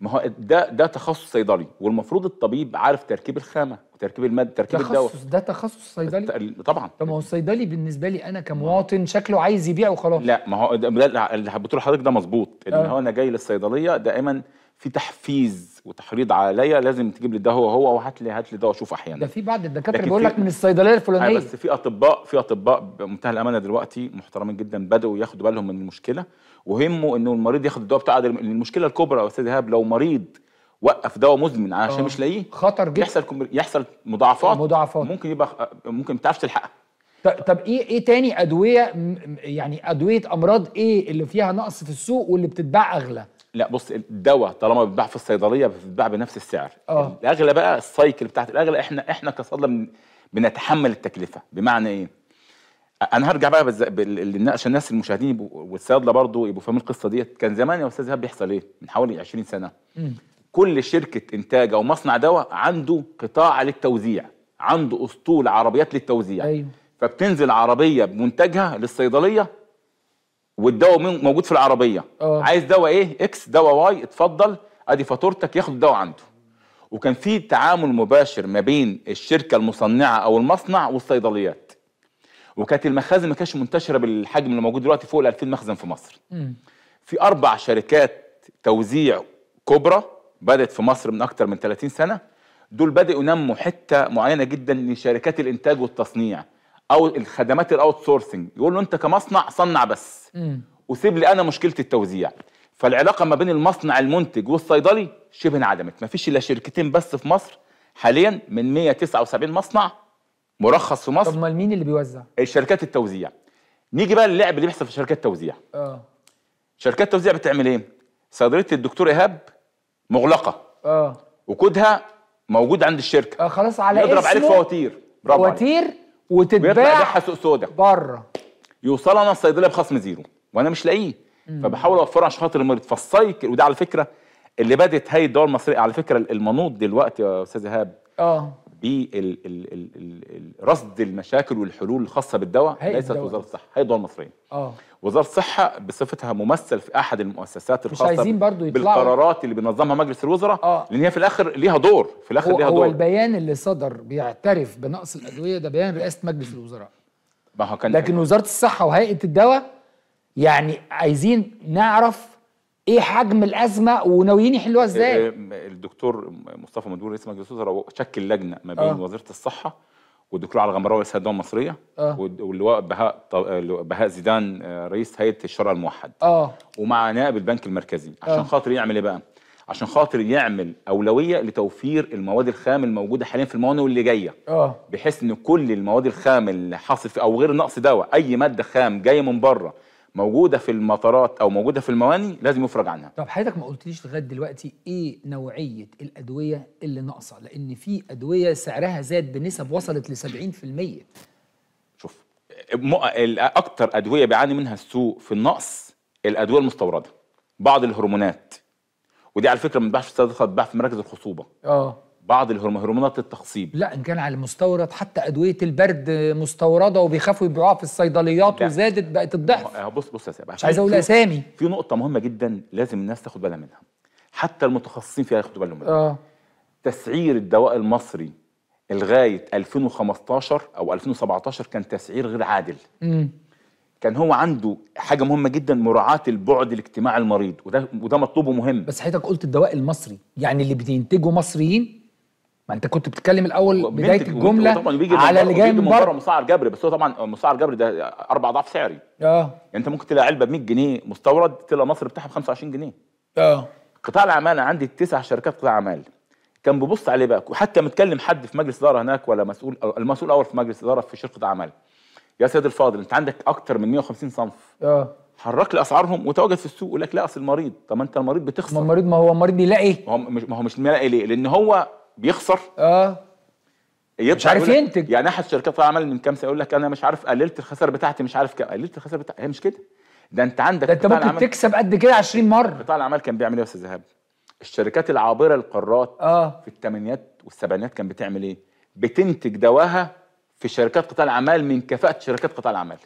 ما هو ده ده تخصص صيدلي والمفروض الطبيب عارف تركيب الخامة وتركيب المادة تركيب الدواء. تخصص ده تخصص صيدلي؟ طبعا. طب ما هو الصيدلي بالنسبة لي أنا كمواطن شكله عايز يبيع وخلاص. لا ما هو ده اللي بتقول لحضرتك ده مظبوط إن آه. هو أنا جاي للصيدلية دائما في تحفيز وتحريض عليا لازم تجيب لي ده هو هو وهات لي هات لي ده واشوف أحيانا. ده في بعض الدكاترة لكن بيقول لك من الصيدلية آه الفلانية بس في أطباء في أطباء بمنتهى الأمانة دلوقتي محترمين جدا بدأوا ياخدوا بالهم من المشكلة وهموا إنه المريض ياخد الدواء بتاعه المشكلة الكبرى يا أستاذ إيهاب لو مريض وقف دواء مزمن عشان آه. مش لاقيه خطر جدا. يحصل يحصل مضاعفات. مضاعفات. ممكن يبقى ممكن ما تعرفش تلحقها. طب إيه إيه تاني أدوية يعني أدوية أمراض إيه اللي فيها نقص في السوق واللي بتتباع أغلى؟ لا بص الدواء طالما بيتباع في الصيدلية بيتباع بنفس السعر. آه. الأغلى بقى السايكل بتاعت الأغلى إحنا إحنا كصيدلة بن- بنتحمل التكلفة. بمعنى إيه؟ أنا هرجع بقى بز... عشان الناس المشاهدين يبقوا والصيادلة برضو يبقوا فاهمين القصة ديت. كان زمان يا أستاذ إيهاب بيحصل إيه؟ من حوالي 20 سنة. مم. كل شركة إنتاج أو مصنع دواء عنده قطاع للتوزيع عنده أسطول عربيات للتوزيع. أيوه. فبتنزل عربية بمنتجها للصيدلية والدواء موجود في العربية. آه. عايز دواء إيه؟ X دواء Y اتفضل. أدي فاتورتك ياخد الدواء عنده. وكان في تعامل مباشر ما بين الشركة المصنعة أو المصنع والصيدليات. وكانت المخازن ما كانتش منتشرة بالحجم اللي موجود دلوقتي فوق ال 2000 مخزن في مصر. في أربع شركات توزيع كبرى بدأت في مصر من أكتر من 30 سنة. دول بدأوا ينموا حتة معينة جدا لشركات الإنتاج والتصنيع. أو الخدمات ال outsourcing يقول له أنت كمصنع صنع بس. مم. وسيب لي أنا مشكلة التوزيع. فالعلاقة ما بين المصنع المنتج والصيدلي شبه انعدمت. ما فيش إلا شركتين بس في مصر. حاليا من 179 مصنع مرخص في مصر. طب امال مين اللي بيوزع؟ شركات التوزيع. نيجي بقى للعب اللي بيحصل في شركات التوزيع آه. شركات التوزيع بتعمل إيه؟ صيدلية الدكتور إيهاب مغلقة. آه. وكودها موجود عند الشركة. آه، خلاص على يضرب عليك اسمه. فواتير؟ ويطلع وتتباع يبيعها سوق سودا. بره. يوصل أنا الصيدلية بخصم زيرو وأنا مش لاقيه. فبحاول أوفره عشان خاطر المريض. فالسايكل وده على فكرة اللي بدات هاي الدول المصرية على فكرة المنوط دلوقتي يا أستاذ إيهاب. آه. برصد المشاكل والحلول الخاصة بالدواء ليست. وزارة الصحة هي الدول المصريه آه. وزارة الصحة بصفتها ممثل في أحد المؤسسات مش الخاصة عايزين برضو يطلعوا- بالقرارات اللي بينظمها مجلس الوزراء آه. لأن هي في الآخر ليها دور في الآخر هو, ليها هو دور. البيان اللي صدر بيعترف بنقص الأدوية ده بيان رئاسة مجلس الوزراء. ما هو كان لكن وزارة الصحة وهيئة الدواء يعني عايزين نعرف إيه حجم الأزمة وناويين يحلوها إزاي آه، الدكتور مصطفى مدبور رئيس مجلس الوزراء شكل لجنه ما بين آه. وزارة الصحة والدكتور علي غمراوي رئيس الدولة المصريه آه. واللواء بهاء آه، بهاء زيدان آه، رئيس هيئة الشرع الموحد آه ومع نائب البنك المركزي عشان آه. خاطر يعمل إيه بقى؟ عشان خاطر يعمل أولوية لتوفير المواد الخام الموجودة حاليا في الموانئ واللي جاية آه بحيث إن كل المواد الخام اللي حاصل أو غير نقص دواء أي مادة خام جاية من بره موجودة في المطارات أو موجودة في المواني لازم يفرج عنها. طب حضرتك ما قلتليش لغاية دلوقتي إيه نوعية الأدوية اللي ناقصة؟ لأن في أدوية سعرها زاد بنسب وصلت ل 70% شوف أكتر أدوية بيعاني منها السوق في النقص الأدوية المستوردة بعض الهرمونات. ودي على فكرة ما بتتباعش في الصيدليات بتتباع في مراكز الخصوبة. آه. بعض الهرم- هرمونات التخصيب. لا إن كان على المستورد حتى أدوية البرد مستوردة وبيخافوا يبيعوها في الصيدليات لا. وزادت بقت الضعف. آه، بص بص يا سيدي مش عايز أقول أسامي. في نقطة مهمة جدا لازم الناس تاخد بالها منها. حتى المتخصصين فيها ياخدوا بالهم منها. آه. تسعير الدواء المصري لغاية 2015 أو 2017 كان تسعير غير عادل. امم كان هو عنده حاجة مهمة جدا مراعاة البعد الاجتماعي المريض وده وده مطلوب ومهم بس حضرتك قلت الدواء المصري يعني اللي بينتجوا مصريين ما انت كنت بتتكلم الأول بداية الجملة وطبعاً بيجي على اللي جاي من بره. مسعر جبري بس هو طبعا مسعر جبري ده أربع أضعاف سعري. آه. يعني أنت ممكن تلاقي علبة ب 100 جنيه مستورد تلاقي مصر بتاعها ب 25 جنيه. آه. قطاع الأعمال أنا عندي تسع شركات قطاع أعمال. كان بيبص عليه بقى وحتى متكلم حد في مجلس إدارة هناك ولا مسؤول المسؤول الأول في مجلس إدارة في شركة أعمال. يا سيد الفاضل أنت عندك أكتر من 150 صنف. آه. حرك لي أسعارهم وتواجد في السوق يقول لك لا أصل المريض. طب ما أنت المريض ما بتخسر المريض ما هو المريض بيلاقي ما هو مش ما هو مش ملاقي ليه؟ لأن هو بيخسر آه مش عارف ينتج. يعني أحد شركات قطاع اعمال من كام سنة يقول لك أنا مش عارف قللت الخسارة بتاعتي مش عارف كام قللت الخسارة بتاعتي هي مش كده ده أنت عندك ده أنت ممكن تكسب قد كده 20 مرة قطاع الاعمال كان بيعمل إيه يا أستاذ ايهاب؟ الشركات العابرة للقارات آه في الثمانينات والسبعينات كان بتعمل إيه؟ بتنتج دواها في شركات قطاع الأعمال من كفاءة شركات قطاع الأعمال.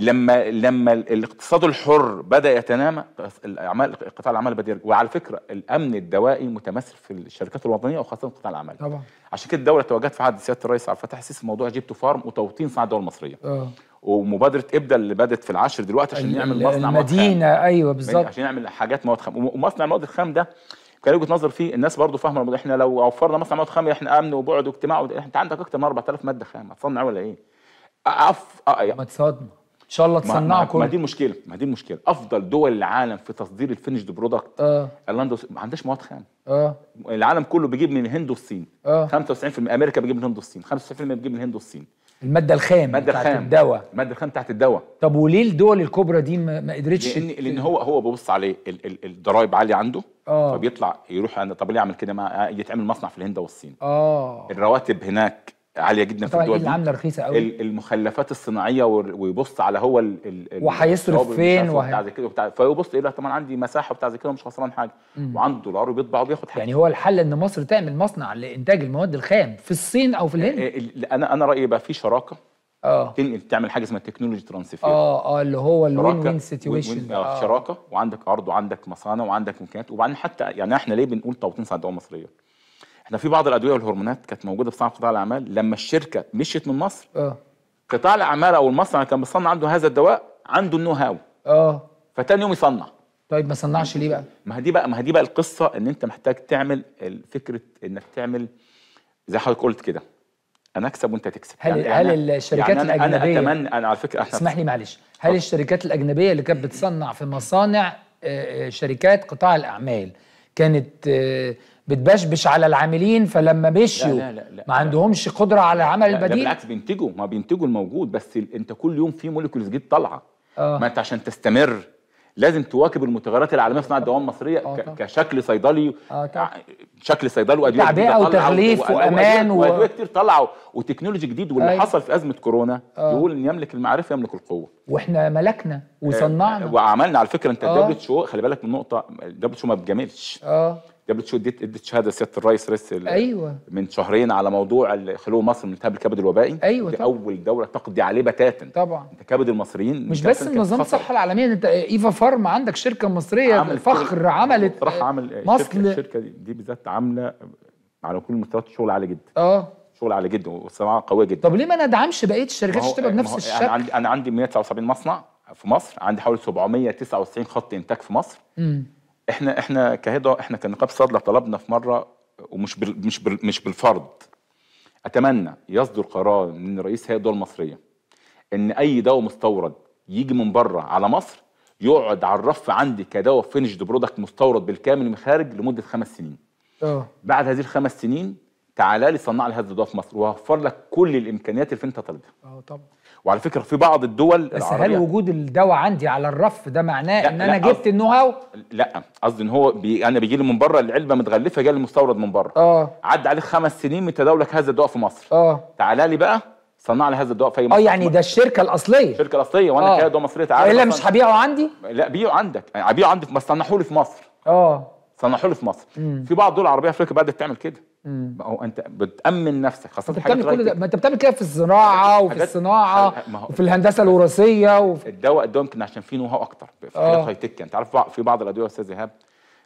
لما لما الاقتصاد الحر بدأ يتنامى الأعمال قطاع الأعمال بدأ يرجع. وعلى فكرة الأمن الدوائي متمثل في الشركات الوطنية وخاصة قطاع الأعمال. طبعا. عشان كده الدولة توجهت في عهد سياده الرئيس عبد الفتاح السيسي موضوع جيب فارم وتوطين صناعة الدول المصرية. آه. ومبادرة ابدا اللي بدأت في العشر دلوقتي عشان نعمل مصنع مواد خام. أيوه بالظبط. عشان نعمل حاجات مواد خام. ومصنع المواد الخام ده كان وجهة نظر فيه الناس برضو فاهمة إحنا لو وفرنا مصنع مواد خام إحنا أمن وبعد واجتماع. انت عندك أكتر من 4000 مادة خام. هتصنع ولا إيه؟ أف... أ... ما تصدم. ان شاء الله تصنعوا ما, ما دي المشكلة ما دي المشكلة أفضل دول العالم في تصدير ال finished product. آه. ايرلندا ما عندهاش مواد خام. آه. العالم كله بيجيب من الهند والصين. آه. 95% أمريكا بيجيب من الهند والصين. 95% بيجيب من الهند والصين. المادة الخام المادة بتاعت الخام. الدواء. المادة الخام بتاعت الدواء. طب وليه الدول الكبرى دي ما, قدرتش لأن لأن هو هو بيبص عليه. ال- ال- الضرايب عالية عنده. آه. فبيطلع يروح طب ليه أعمل كده؟ يتعمل مصنع في الهند والصين. آه. الرواتب هناك عالية جدا في الدول دي. عاملة رخيصة قوي. ال- المخلفات الصناعية ويبص على هو ال ال ال- وهيصرف فين؟ وبتاع زي كده وبتاع. فيبص يقول لك طب أنا عندي مساحة وبتاع زي كده ومش خسران حاجة. مم. وعنده دولار وبيطبع وبياخد حاجة. يعني هو الحل إن مصر تعمل مصنع لإنتاج المواد الخام في الصين أو في الهند. ال- ال- أنا أنا رأيي يبقى في شراكة. آه. تنقل تعمل حاجة اسمها technology transfer آه آه اللي هو ال win-win situation آه. شراكة. وعندك أرض وعندك مصانع وعندك امكانيات وبعدين حتى يعني إحنا ليه بنقول توطين صناعه المصريه؟ إحنا في بعض الأدوية والهرمونات كانت موجودة في صناعة قطاع الأعمال لما الشركة مشيت من مصر آه. قطاع الأعمال أو المصنع اللي كان بيصنع عنده هذا الدواء عنده ال know-how. آه. فتاني يوم يصنع. طيب ما صنعش ليه بقى؟ ما هي دي بقى ما هي دي بقى القصة إن أنت محتاج تعمل فكرة إنك تعمل زي حضرتك قلت كده أنا أكسب وأنت تكسب. هل- هل الشركات يعني أنا الأجنبية- أنا اتمنى أنا على فكرة إحنا اسمح لي معلش. هل الشركات الأجنبية اللي كانت بتصنع في مصانع آه، آه، شركات قطاع الأعمال كانت آه، بتبشبش على العاملين فلما مشيوا لا لا لا ما عندهمش قدرة على عمل البديل بالعكس بينتجوا ما بينتجوا الموجود بس انت كل يوم في موليكولز جديد طالعة. آه. ما انت عشان تستمر لازم تواكب المتغيرات العالمية في صناعه الدواء المصريه آه. كشكل صيدلي طبعا. شكل صيدلي وأدوية طالعة وتغليف وأدوية- وأمان و- وأدوية كتير طالعة و technology جديد واللي أيوة. حصل في أزمة كورونا آه. يقول إن يملك المعرفة يملك القوة. وإحنا ملكنا وصنعنا. وعملنا على فكرة أنت آه. ال WH خلي بالك من نقطة ال WH ما بتجاملش. آه. HO ادت ادت شهادة سياده الرئيس رئيس أيوه. من شهرين على موضوع خلو مصر من التهاب الكبد الوبائي. أيوة دي طبعا. أول دولة تقضي عليه بتاتا. طبعا. انت كبد المصريين مش بس خطر. الصحة العالمية انت إيفا فارم عندك شركة مصرية عملت فخر عملت بصراحه عمل مصل. الشركة, دي, دي بالذات عاملة على كل المستويات شغل عالي جدا. آه. شغل عالي جدا والصناعة قوية جدا. طب ليه ما ندعمش بقية الشركات عشان تبقى بنفس الشكل أنا عندي أنا عندي 179 مصنع في مصر عندي حوالي 799 خط إنتاج في مصر. مم. إحنا إحنا كهيدا إحنا كنقابه صيدله طلبنا في مرة ومش بال مش بال مش بالفرض. أتمنى يصدر قرار من رئيس هيئة الدول المصرية إن أي دواء مستورد يجي من بره على مصر يقعد على الرف عندي كدواء finished product مستورد بالكامل من الخارج لمدة خمس سنين. آه. بعد هذه الخمس سنين تعالى لي صنع لي هذا الدواء في مصر وهوفر لك كل الإمكانيات اللي أنت طالبها. آه طبعا. وعلى فكرة في بعض الدول بس هل العربيه وجود الدواء عندي على الرف ده معناه إن أنا جبت ال know-how؟ لا قصدي إن هو بي أنا بيجي لي من بره العلبة متغلفة جالي مستورد من بره. آه. عدى عليك خمس سنين متداولك هذا الدواء في مصر. آه. تعالى لي بقى صنع لي هذا الدواء في أي آه يعني ده الشركة الأصلية. الشركة الأصلية وأنا آه. كده دواء مصرية تعالى الا بقى مش هبيعه عندي؟ لا بيعه عندك. يعني ابيعه عندك بس صنعه لي في مصر. آه. صنعه لي في مصر مم. في بعض الدول العربيه افريقيا بدأت تعمل كده. ما هو أنت بتأمن نفسك خاصة أنت بتعمل كل ده. ما أنت بتعمل كده في الزراعة وفي الصناعة وفي الهندسة الوراثية وفي الدواء الدواء يمكن عشان فيه نو هاو أكتر في آه. حاجات هاي تك أنت عارف في بعض الأدوية يا أستاذ ايهاب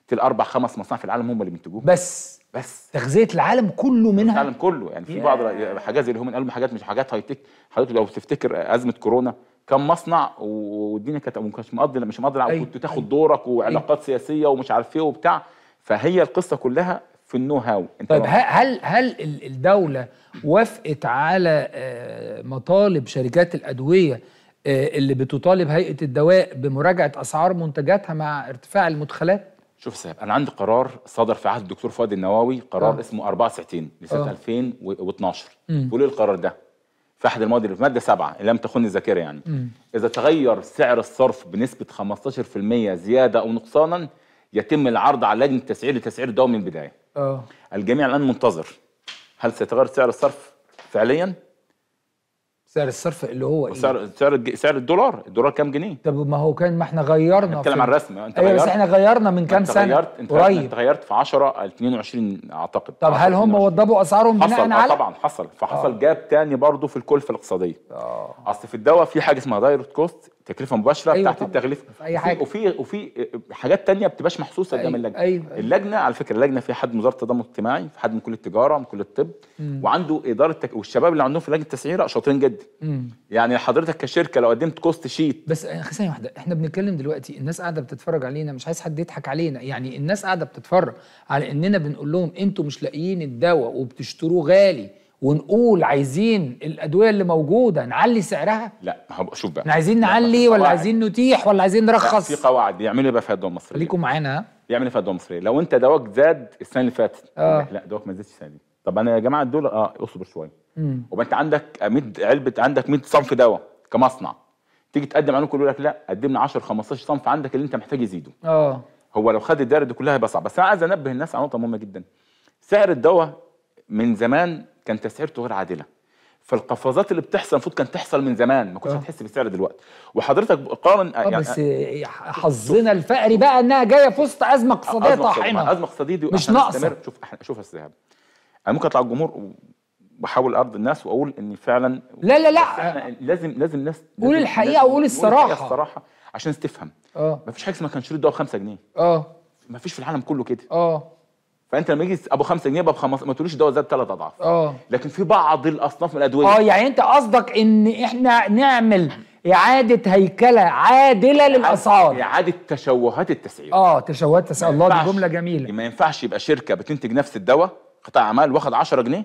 تل أربع خمس مصانع في العالم هم اللي بينتجوها بس بس تغذية العالم كله منها العالم كله يعني في. بعض حاجات زي الهومن قالوا حاجات مش حاجات هاي تك حضرتك لو تفتكر أزمة كورونا كم مصنع والدنيا كانت ما مقضي مش مقضي أيوة، وكنت تاخد أيوة. دورك وعلاقات سياسية ومش عارف إيه وبتاع فهي القصة كلها في النو هاو أنت طيب هل هل ال- الدولة وافقت على آه، مطالب شركات الأدوية آه، اللي بتطالب هيئة الدواء بمراجعة أسعار منتجاتها مع ارتفاع المدخلات؟ شوف سهب أنا عندي قرار صدر في عهد الدكتور فؤاد النواوي قرار آه. اسمه 64 لسنة آه. 2012 مم. بيقول إيه القرار ده في أحد المواد اللي في مادة 7 لم تخن الذاكره يعني. مم. إذا تغير سعر الصرف بنسبة 15% زيادة أو نقصانا يتم العرض على لجنة التسعير لتسعير الدواء من البداية. آه. الجميع الآن منتظر. هل سيتغير سعر الصرف فعليا؟ سعر الصرف اللي هو إيه؟ سعر سعر الدولار. الدولار كام جنيه؟ طب ما هو كان ما إحنا غيرنا نتكلم عن الرسم. انت أيوه بس غيرت. إحنا غيرنا من كام سنة؟ غيرت. انت قريب. انت غيرت في 10 22 أعتقد. طب 10 هل هم 22. وضبوا أسعارهم بناء حصل. آه على طبعا حصل. فحصل آه. جاب تاني برضه في الكلفة الاقتصادية. آه. أصل في الدواء في حاجة اسمها direct cost. تكلفة مباشرة أيوة بتاعت. التغليف في وفي- حاجة. وفي وفي حاجات تانية بتبقاش محسوسة قدام أيوة، اللجنة أيوة،. اللجنة على فكرة اللجنة فيها حد من وزارة التضامن الاجتماعي في حد من كليه التجارة من كليه الطب وعنده إدارة تك... والشباب اللي عندهم في لجنة التسعيره شاطرين جدا مم. يعني حضرتك كشركة لو قدمت cost sheet بس ثانية واحدة إحنا بنتكلم دلوقتي الناس قاعدة بتتفرج علينا مش عايز حد يضحك علينا يعني الناس قاعدة بتتفرج على إننا بنقول لهم أنتوا مش لاقيين الدواء وبتشتروه غالي ونقول عايزين الأدوية اللي موجودة نعلي سعرها؟ لا هبقى شوف بقى. إحنا عايزين نعلي ولا. عايزين نتيح ولا عايزين نرخص؟ في قواعد. بيعملوا إيه بقى في الدواء المصريه خليكم معانا. ها؟ بيعمل إيه في الدواء المصريه لو أنت دواك زاد السنة اللي فاتت. آه. لا دواك ما زادش السنة دي. طب أنا يا جماعة دول آه اصبر شوية. وبقى أنت عندك 100 علبة عندك 100 صنف دواء كمصنع. تيجي تقدم عليهم كله يقول لك لا قدم لنا 10 15 صنف عندك اللي أنت محتاج يزيده آه. هو لو خد الدايرة دي كلها هيبقى صعب. بس أنا عايز أنبه الناس على نقطة مهمة جدا. سعر الدواء من زمان كان تسعيرته غير عادلة فالقفزات اللي بتحصل المفروض كانت تحصل من زمان ما كنتش آه. هتحس بالسعر دلوقتي وحضرتك قارن آه بس آه، حظنا الفقري بقى إنها جاية في وسط أزمة اقتصادية. طاحنة أزمة اقتصادية دي مش. نستمر شوف إحنا شوف إيهاب. أنا ممكن أطلع الجمهور وبحاول أرضي الناس وأقول إن فعلا لا لا بس لا لازم لازم الناس قول لازم وقول الصراحة. الحقيقة الصراحة عشان تفهم آه ما فيش حاجة اسمها كان شريط ب 5 جنيه آه ما فيش في العالم كله كده آه فأنت لما يجي أبو 5 جنيه يبقى ب 5 ما تقوليش دواء زاد ثلاث أضعاف. آه. لكن في بعض الأصناف من الأدوية. آه يعني أنت قصدك إن إحنا نعمل إعادة هيكلة عادلة للأسعار. إعادة تشوهات التسعير. آه تشوهات تسأل الله دي جملة جميلة. ما ينفعش يبقى شركة بتنتج نفس الدواء قطاع أعمال واخد 10 جنيه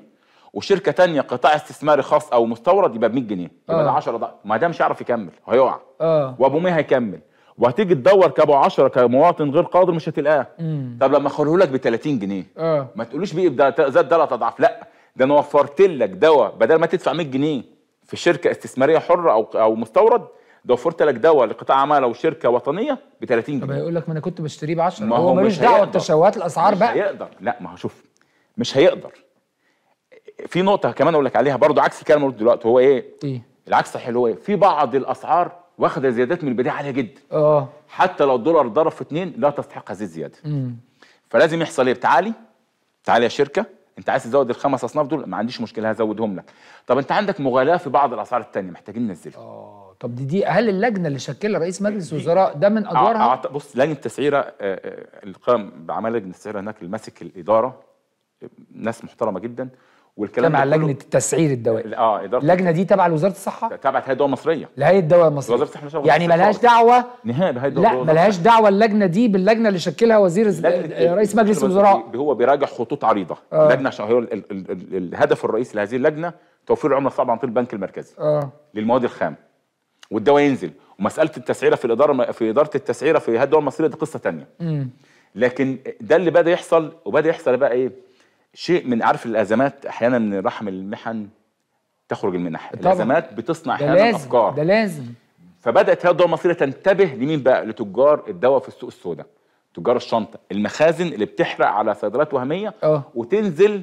وشركة تانية قطاع استثماري خاص أو مستورد يبقى ب 100 جنيه. يبقى آه. ده 10 ضعف ما ده مش هيعرف يكمل هيقع. آه. وأبو 100 هيكمل. وهتيجي تدور كابو 10 كمواطن غير قادر مش هتلاقاه. طب لما اخره لك ب 30 جنيه آه. ما تقولوش بيه ده زاد ثلاث اضعاف لا ده أنا وفرت لك دواء. بدل ما تدفع 100 جنيه في شركة استثمارية حرة أو أو مستورد ده وفرت لك دواء لقطاع اعمال أو شركه وطنية ب 30 طب جنيه. هيقول لك ما أنا كنت بشتريه ب 10 ما هو ملوش مش دعوة هيقدر. بتشوهات الأسعار مش بقى. هيقدر. لا ما هو شوف مش هيقدر. في نقطة كمان أقول لك عليها برضو عكس الكلام اللي قلته دلوقتي هو إيه؟ إيه؟ العكس صحيح اللي هو إيه؟ في بعض الأسعار واخده زيادات من البداية عالية جدا. آه. حتى لو الدولار ضرب في اتنين لا تستحق هذه الزيادة. امم فلازم يحصل إيه؟ تعالي تعالي يا شركة. أنت عايز تزود الخمس أصناف دول؟ ما عنديش مشكلة هزودهم لك. طب أنت عندك مغالاة في بعض الأسعار التانية محتاجين ننزلها. آه. طب دي دي هل اللجنة اللي شكلها رئيس مجلس الوزراء ده من أدوارها؟ أعت- بص لجنة التسعيره آه، آه، اللي قام بعمل لجنة التسعيره هناك اللي ماسك الإدارة. آه، ناس محترمة جدا. والكلام تبع لجنة التسعير الدوائي آه إدارة اللجنه دي تبع لوزاره الصحة؟ تبعت هيئة الدول المصرية. لهيئة الدواء المصرية. وزارة الصحة يعني ملهاش. دعوة؟ نهائي بهيئة الدول لا ملهاش. دعوة اللجنة دي باللجنة اللي شكلها وزير الز- لجنة رئيس مجلس الوزراء. هو بيراجع خطوط عريضة. آه. عشان هو ال- ال- ال- ال- الهدف الرئيسي لهذه اللجنة توفير العمله الصعبه عن طريق البنك المركزي. آه. للمواد الخام. والدواء ينزل. ومسألة التسعيرة في الإدارة في إدارة التسعيرة في هيئة الدول المصرية دي قصة امم لكن ده اللي بدأ يحصل وبدأ يحصل بقى إيه؟ شيء من عارف الأزمات أحيانا من رحم المحن تخرج المنح طبعا. الأزمات بتصنع أحيانا أفكار. ده لازم. فبدأت هيئه الدول المصريه تنتبه لمين بقى؟ لتجار الدواء في السوق السوداء تجار الشنطة. المخازن اللي بتحرق على صيدلات وهمية آه. وتنزل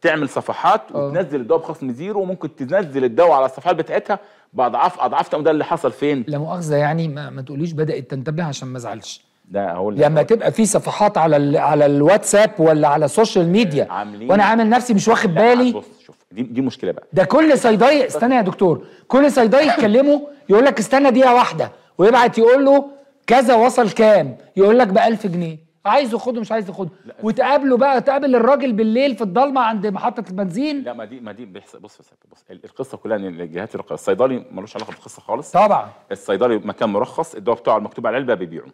تعمل صفحات آه. وتنزل الدواء بخصم زيرو وممكن تنزل الدواء على الصفحات بتاعتها بأضعاف أضعاف ده اللي حصل فين؟ لا مؤاخذة يعني ما, ما تقوليش بدأت تنتبه عشان ما أزعلش. ده هقول لك لما تبقى في صفحات على ال على الواتساب ولا على السوشيال ميديا عاملين- وأنا عامل نفسي مش واخد بالي. بص شوف دي دي مشكلة بقى. ده كل صيدلي استنى يا دكتور. كل صيدلي يتكلمه يقول لك استنى دقيقة واحدة ويبعت يقول له كذا وصل كام. يقول لك ب 1000 جنيه. عايز ياخده مش عايز ياخده. وتقابله بقى تقابل الراجل بالليل في الضلمة عند محطة البنزين. لا ما دي ما دي بيحصل بص بص, بص القصة كلها إن الجهات الرقابيه الصيدلي ملوش علاقة بالقصة خالص. طبعا. الصيدلي مكان مرخص الدواء بتاعه المكتوب على العلبه بيبيعه.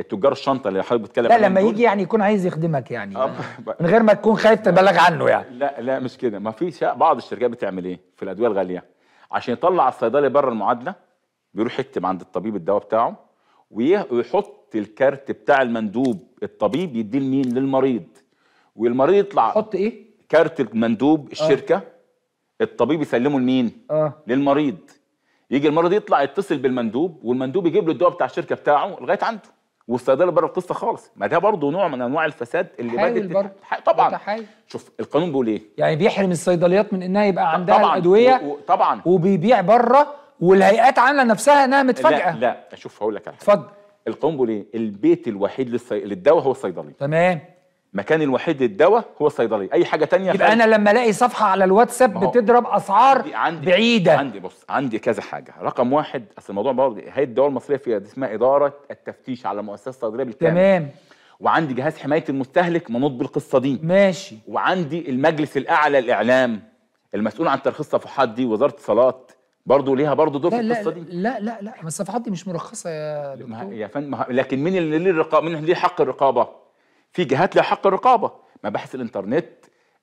تجار الشنطة اللي حضرتك بتتكلم لا لما يجي يعني يكون عايز يخدمك يعني آه، من غير ما تكون خايف تبلغ عنه يعني. لا لا مش كده. ما في بعض الشركات بتعمل إيه؟ في الأدوية الغالية. عشان يطلع الصيدلي بره المعادلة بيروح يكتب عند الطبيب الدواء بتاعه ويحط الكارت بتاع المندوب. الطبيب يديه لمين؟ للمريض. والمريض يطلع حط إيه؟ كارت المندوب الشركة الطبيب يسلمه لمين؟ آه. للمريض. يجي المريض يطلع يتصل بالمندوب والمندوب يجيب له الدواء بتاع الشركة بتاعه لغاية عنده. والصيدلة بره القصة خالص. ما ده برضه نوع من أنواع الفساد اللي بدأت برضه. طبعا. بتحايل. شوف القانون بيقول إيه؟ يعني بيحرم الصيدليات من إنها يبقى عندها طبعا. الأدوية و- و- طبعا. وبيبيع بره والهيئات عاملة نفسها إنها متفاجئة. لا لا شوف هقول لك على حاجة. اتفضل. القانون بيقول إيه؟ البيت الوحيد للصي... للدواء هو الصيدلي. تمام. مكان الوحيد للدواء هو الصيدلي أي حاجة تانية يبقى أنا لما ألاقي صفحة على الواتساب بتضرب أسعار عندي عندي بعيدة. عندي بص عندي كذا حاجة. رقم واحد أصل الموضوع برضه هيئه الدواء المصرية فيها دي اسمها إدارة التفتيش على مؤسسات الصيدليه بالكامل. تمام. وعندي جهاز حماية المستهلك منوط بالقصة دي. ماشي. وعندي المجلس الأعلى للإعلام المسؤول عن ترخيص الصفحات دي وزارة الاتصالات برضه ليها برضه دور في القصة دي. لا لا لا ما الصفحات دي مش مرخصة يا دكتور. يا فندم لكن مين اللي ليه الرقابة؟ مين اللي ليه حق الرقابة؟ في جهات لها حق الرقابه مباحث الإنترنت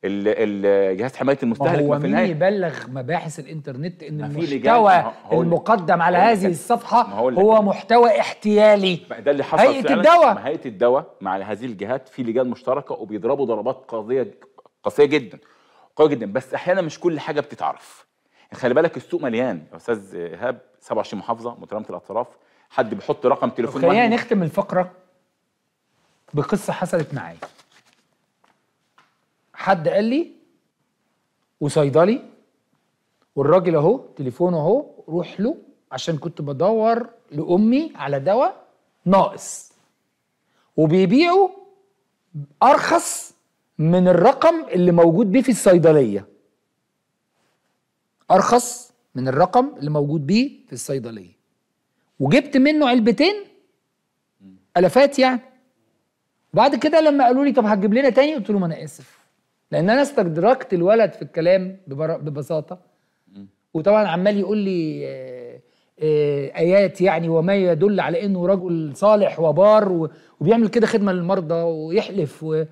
ال- ال- جهاز حماية ما المستهلك هو ما في مين النهايه يبلغ مباحث الإنترنت إن المحتوى. المقدم على هذه. الصفحة هو. محتوى احتيالي ده اللي حصل هيئة فعلاً. الدواء. هيئة الدواء مع هذه الجهات في لجان مشتركة وبيضربوا ضربات قاضيه قاسية جدا قوية جدا بس أحيانا مش كل حاجة بتتعرف خلي بالك السوق مليان يا أستاذ إيهاب 27 محافظة مترامة الأطراف حد بيحط رقم تليفون خلينا وهمي. نختم الفقرة بقصة حصلت معايا. حد قال لي وصيدلي والراجل اهو تليفونه اهو روح له عشان كنت بدور لأمي على دواء ناقص. وبيبيعوا أرخص من الرقم اللي موجود بيه في الصيدلية. أرخص من الرقم اللي موجود بيه في الصيدلية. وجبت منه علبتين ألافات يعني. وبعد كده لما قالوا لي طب هتجيب لنا تاني؟ قلت لهم أنا آسف. لأن أنا استدركت الولد في الكلام ببساطة. وطبعا عمال يقول لي آه، آه، آيات يعني وما يدل على إنه رجل صالح وبار وبيعمل كده خدمة للمرضى ويحلف و...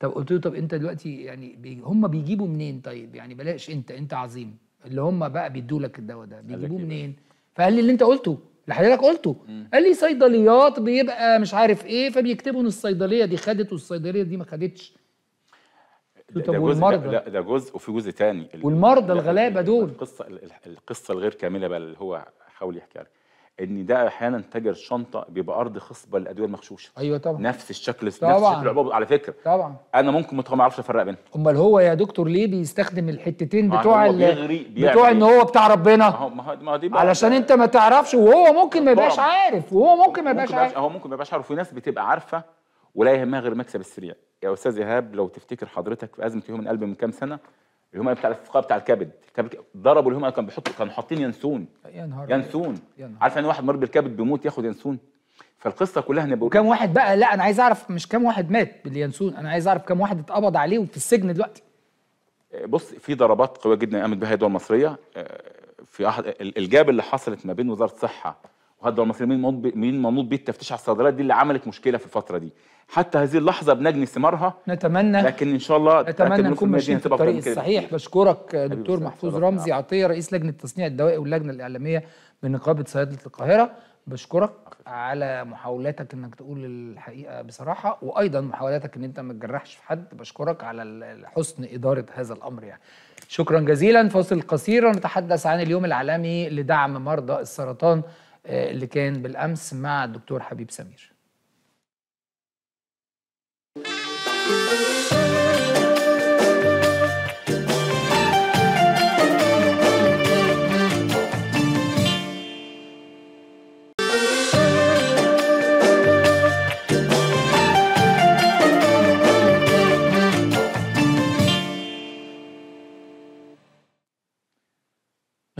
طب قلت له طب أنت دلوقتي يعني بي هم بيجيبوا منين طيب؟ يعني بلاش أنت أنت عظيم. اللي هم بقى بيدوا لك الدواء ده بيجيبوه إيه؟ منين؟ فقال لي اللي أنت قلته. اللي حضرتك قلته قال لي صيدليات بيبقى مش عارف إيه فبيكتبوا إن الصيدلية دي خدت والصيدلية دي ما خدتش. ده جزء والمرضى؟ لا ده جزء وفي جزء تاني. ال- والمرضى لا، الغلابة ال- دول. القصة ال- ال- القصة الغير كاملة بقى اللي هو حاول يحكيها لك. إن ده أحيانا تاجر الشنطه بيبقى أرض خصبة للأدوية المغشوشة. أيوه طبعا. نفس الشكل نفس طبعاً. شكل العبوه على فكرة. طبعا. أنا ممكن ما أعرفش أفرق بينهم. أمال هو يا دكتور ليه بيستخدم الحتتين بتوع بيغري- بتوع إن إيه؟ هو بتاع ربنا؟ ما ما دي علشان أنت ما تعرفش وهو ممكن ما يبقاش. عارف وهو ممكن ما يبقاش عارف. هو ممكن ما يبقاش عارف. في ناس بتبقى عارفة ولا يهمها غير المكسب السريع. يا أستاذ إيهاب لو تفتكر حضرتك في أزمة اليوم القلب من كام سنة اليوم بتاع الاستسقاء بتاع الكبد. الكبد- ضربوا اليوم كانوا بيحطوا كانوا حاطين ينسون. يا نهار ينسون. يا نهار. عارف ان واحد مريض بالكبد بيموت ياخد ينسون؟ فالقصة كلها إن بقول وكم واحد بقى لا أنا عايز أعرف مش كم واحد مات باليانسون أنا عايز أعرف كم واحد اتقبض عليه وفي السجن دلوقتي. بص في ضربات قوية جدا قامت بها الدول المصرية آه، في أحد ال- الجاب اللي حصلت ما بين وزارة الصحة وهذا الدول المصرية مين مين منوط بيه التفتيش على الصيدليات؟ دي اللي عملت مشكلة في الفترة دي. حتى هذه اللحظة بنجني ثمارها. نتمنى لكن إن شاء الله تأكد نكون 100% ماشيين في الطريق الصحيح. بشكرك دكتور محفوظ. رمزي عطية رئيس لجنة تصنيع الدواء واللجنة الإعلامية بنقابة صيادلة القاهرة. بشكرك على محاولاتك إنك تقول الحقيقة بصراحة وأيضا محاولاتك إن أنت ما تجرحش في حد. بشكرك على حسن إدارة هذا الأمر يعني. شكرا جزيلا. فاصل قصير ونتحدث عن اليوم العالمي لدعم مرضى السرطان آه، اللي كان بالأمس مع الدكتور حبيب سمير.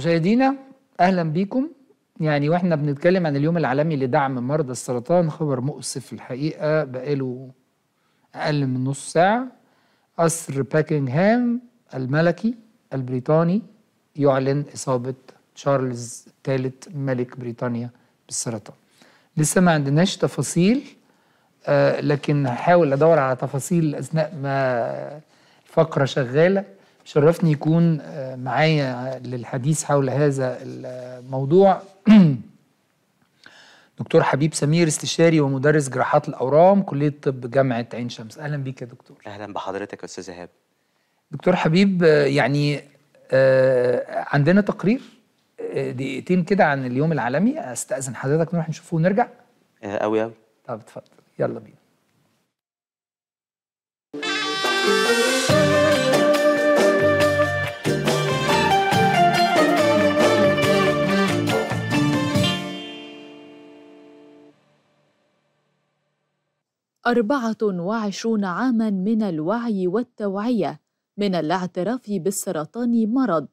مشاهدينا أهلا بيكم. يعني وإحنا بنتكلم عن اليوم العالمي لدعم مرضى السرطان خبر مؤسف الحقيقة بقاله أقل من نص ساعة. قصر باكنغهام الملكي البريطاني يعلن إصابة تشارلز الثالث ملك بريطانيا بالسرطان. لسه ما عندناش تفاصيل آه لكن هحاول أدور على تفاصيل أثناء ما الفقرة شغالة. شرفني يكون آه معايا للحديث حول هذا الموضوع. دكتور حبيب سمير استشاري ومدرس جراحات الأورام كلية طب جامعة عين شمس. أهلا بيك يا دكتور. أهلا بحضرتك يا أستاذ ايهاب دكتور حبيب آه، يعني آه عندنا تقرير دقيقتين كده عن اليوم العالمي. أستأذن حضرتك نروح نشوفه ونرجع. قوي قوي طب اتفضل. يلا بينا. أربعة وعشرون عاماً من الوعي والتوعية من الاعتراف بالسرطان مرض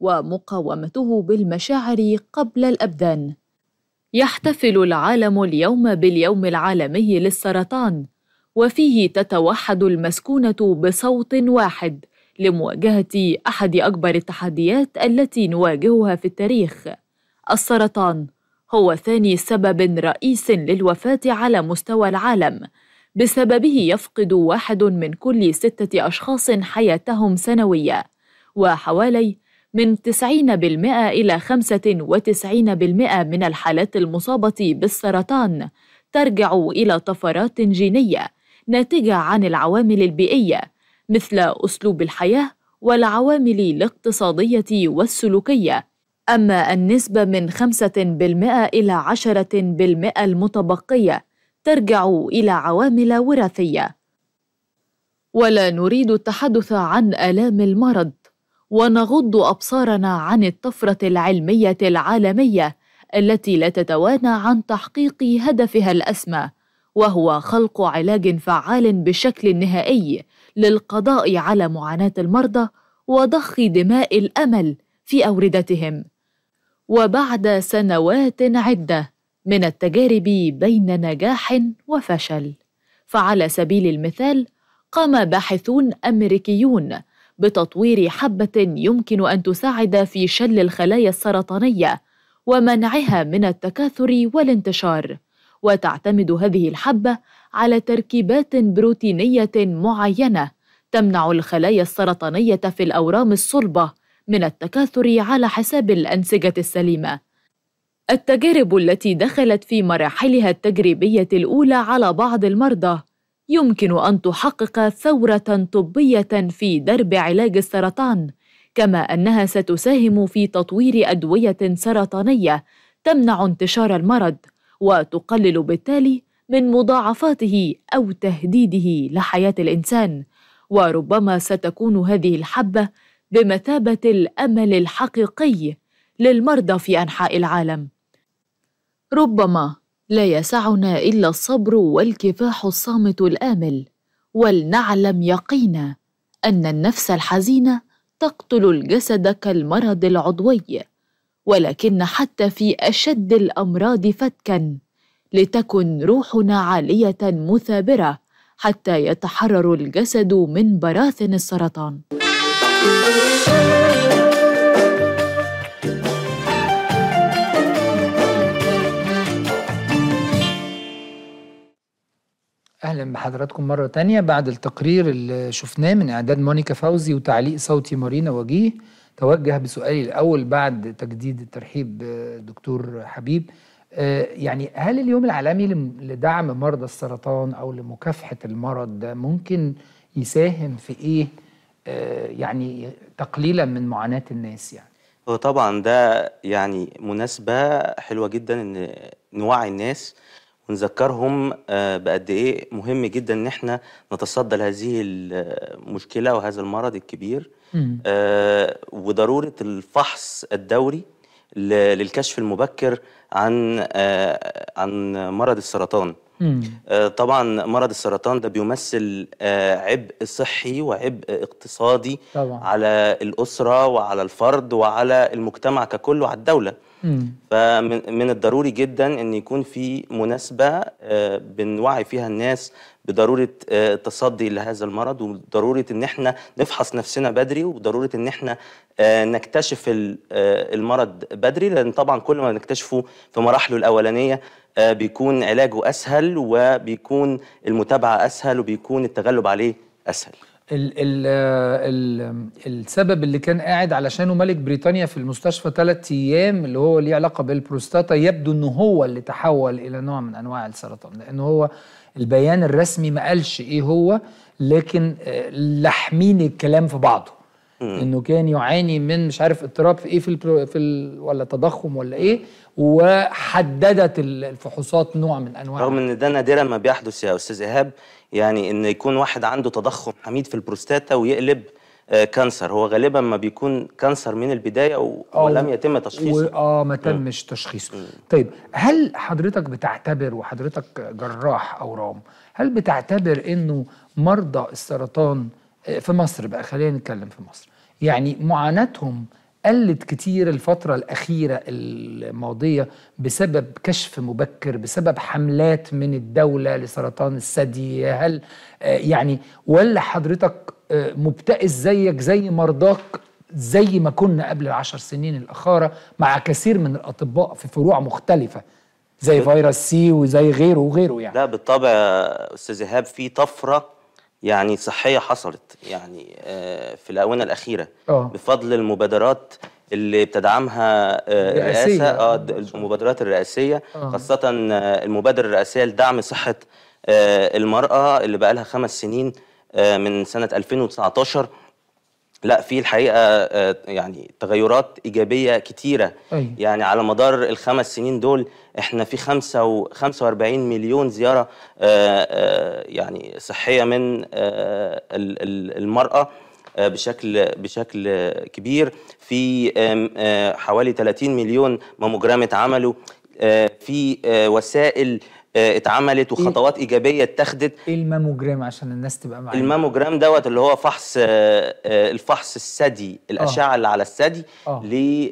ومقاومته بالمشاعر قبل الأبدان. يحتفل العالم اليوم باليوم العالمي للسرطان، وفيه تتوحد المسكونة بصوت واحد لمواجهة أحد أكبر التحديات التي نواجهها في التاريخ. السرطان هو ثاني سبب رئيس للوفاة على مستوى العالم، بسببه يفقد واحد من كل ستة أشخاص حياتهم سنويا وحوالي من 90% إلى 95% من الحالات المصابة بالسرطان ترجع إلى طفرات جينية ناتجة عن العوامل البيئية مثل أسلوب الحياة والعوامل الاقتصادية والسلوكية. أما النسبة من 5% إلى 10% المتبقية ترجع إلى عوامل وراثية. ولا نريد التحدث عن آلام المرض ونغض أبصارنا عن الطفرة العلمية العالمية التي لا تتوانى عن تحقيق هدفها الأسمى وهو خلق علاج فعال بشكل نهائي للقضاء على معاناة المرضى وضخ دماء الأمل في أوردتهم. وبعد سنوات عدة من التجارب بين نجاح وفشل. فعلى سبيل المثال قام باحثون أمريكيون بتطوير حبة يمكن أن تساعد في شل الخلايا السرطانية ومنعها من التكاثر والانتشار. وتعتمد هذه الحبة على تركيبات بروتينية معينة تمنع الخلايا السرطانية في الأورام الصلبة من التكاثر على حساب الأنسجة السليمة. التجارب التي دخلت في مراحلها التجريبية الأولى على بعض المرضى يمكن أن تحقق ثورة طبية في درب علاج السرطان كما أنها ستساهم في تطوير أدوية سرطانية تمنع انتشار المرض وتقلل بالتالي من مضاعفاته أو تهديده لحياة الإنسان وربما ستكون هذه الحبة بمثابة الأمل الحقيقي للمرضى في أنحاء العالم. ربما لا يسعنا إلا الصبر والكفاح الصامت الآمل ولنعلم يقينا أن النفس الحزينة تقتل الجسد كالمرض العضوي ولكن حتى في أشد الأمراض فتكا لتكن روحنا عالية مثابرة حتى يتحرر الجسد من براثن السرطان. أهلا بحضراتكم مرة تانية بعد التقرير اللي شفناه من إعداد مونيكا فوزي وتعليق صوتي مارينا وجيه. توجه بسؤالي الأول بعد تجديد الترحيب دكتور حبيب. آه، يعني هل اليوم العالمي لم- لدعم مرضى السرطان أو لمكافحة المرض ده ممكن يساهم في إيه؟ آه، يعني تقليلا من معاناة الناس يعني؟ هو طبعا ده يعني مناسبة حلوة جدا إن نوعي الناس ونذكرهم آه، بقد إيه مهم جدا إن إحنا نتصدى لهذه المشكلة وهذا المرض الكبير. آه، وضرورة الفحص الدوري للكشف المبكر عن آه، عن مرض السرطان. آه، طبعا مرض السرطان ده بيمثل عبء صحي وعبء اقتصادي طبعا على الأسرة وعلى الفرد وعلى المجتمع ككل وعلى الدولة مم. فمن من الضروري جدا إن يكون في مناسبة آه، بنوعي فيها الناس بضرورة آه، التصدي لهذا المرض وضرورة إن إحنا نفحص نفسنا بدري وضرورة إن إحنا آه، نكتشف ال- المرض بدري لأن طبعا كل ما نكتشفه في مراحله الأولانية بيكون علاجه أسهل وبيكون المتابعة أسهل وبيكون التغلب عليه أسهل. ال ال ال السبب اللي كان قاعد علشانه ملك بريطانيا في المستشفى ثلاث أيام اللي هو ليه علاقة بالبروستاتا يبدو انه هو اللي تحول إلى نوع من أنواع السرطان لأنه هو البيان الرسمي ما قالش إيه هو لكن آه، لاحمين الكلام في بعضه. إنه كان يعاني من مش عارف اضطراب في إيه في البرو في ال ولا تضخم ولا إيه وحددت ال- الفحوصات نوع من أنواع. رغم إن ده نادرا ما بيحدث يا أستاذ إيهاب يعني إن يكون واحد عنده تضخم حميد في البروستاتا ويقلب آه، cancer. هو غالبا ما بيكون cancer من البداية و- ولم يتم تشخيصه. آه ما تمش تشخيصه. طيب هل حضرتك بتعتبر وحضرتك جراح اورام هل بتعتبر إنه مرضى السرطان آه، في مصر بقى خلينا نتكلم في مصر يعني معاناتهم قلت كتير الفترة الأخيرة الماضية بسبب كشف مبكر بسبب حملات من الدولة لسرطان الثدي. هل آه، يعني ولا حضرتك آه، مبتئس زيك زي مرضاك زي ما كنا قبل العشر سنين الأخارة مع كثير من الأطباء في فروع مختلفة زي فيروس سي وزي غيره وغيره يعني؟ لا بالطبع يا أستاذ إيهاب في طفرة يعني صحية حصلت يعني آه، في الآونة الأخيرة آه. بفضل المبادرات اللي بتدعمها آه،. الرئاسة آه المبادرات الرئاسية آه. خاصة آه، المبادره الرئاسية لدعم صحة المرأة اللي بقى لها خمس سنين من سنة 2019 لا في الحقيقة آه، يعني تغيرات إيجابية كتيرة أيوة. يعني على مدار الخمس سنين دول إحنا في خمسة و 45 مليون زيارة آه، آه، يعني صحية من ال- ال- المرأة بشكل بشكل كبير في حوالي 30 مليون ماموجرام اتعملوا في وسائل اتعملت وخطوات إيجابية اتخذت. إيه الماموجرام عشان الناس تبقى معانا الماموجرام دوت اللي هو فحص آه، آه، الفحص الثدي الأشعة اللي على الثدي آه. ل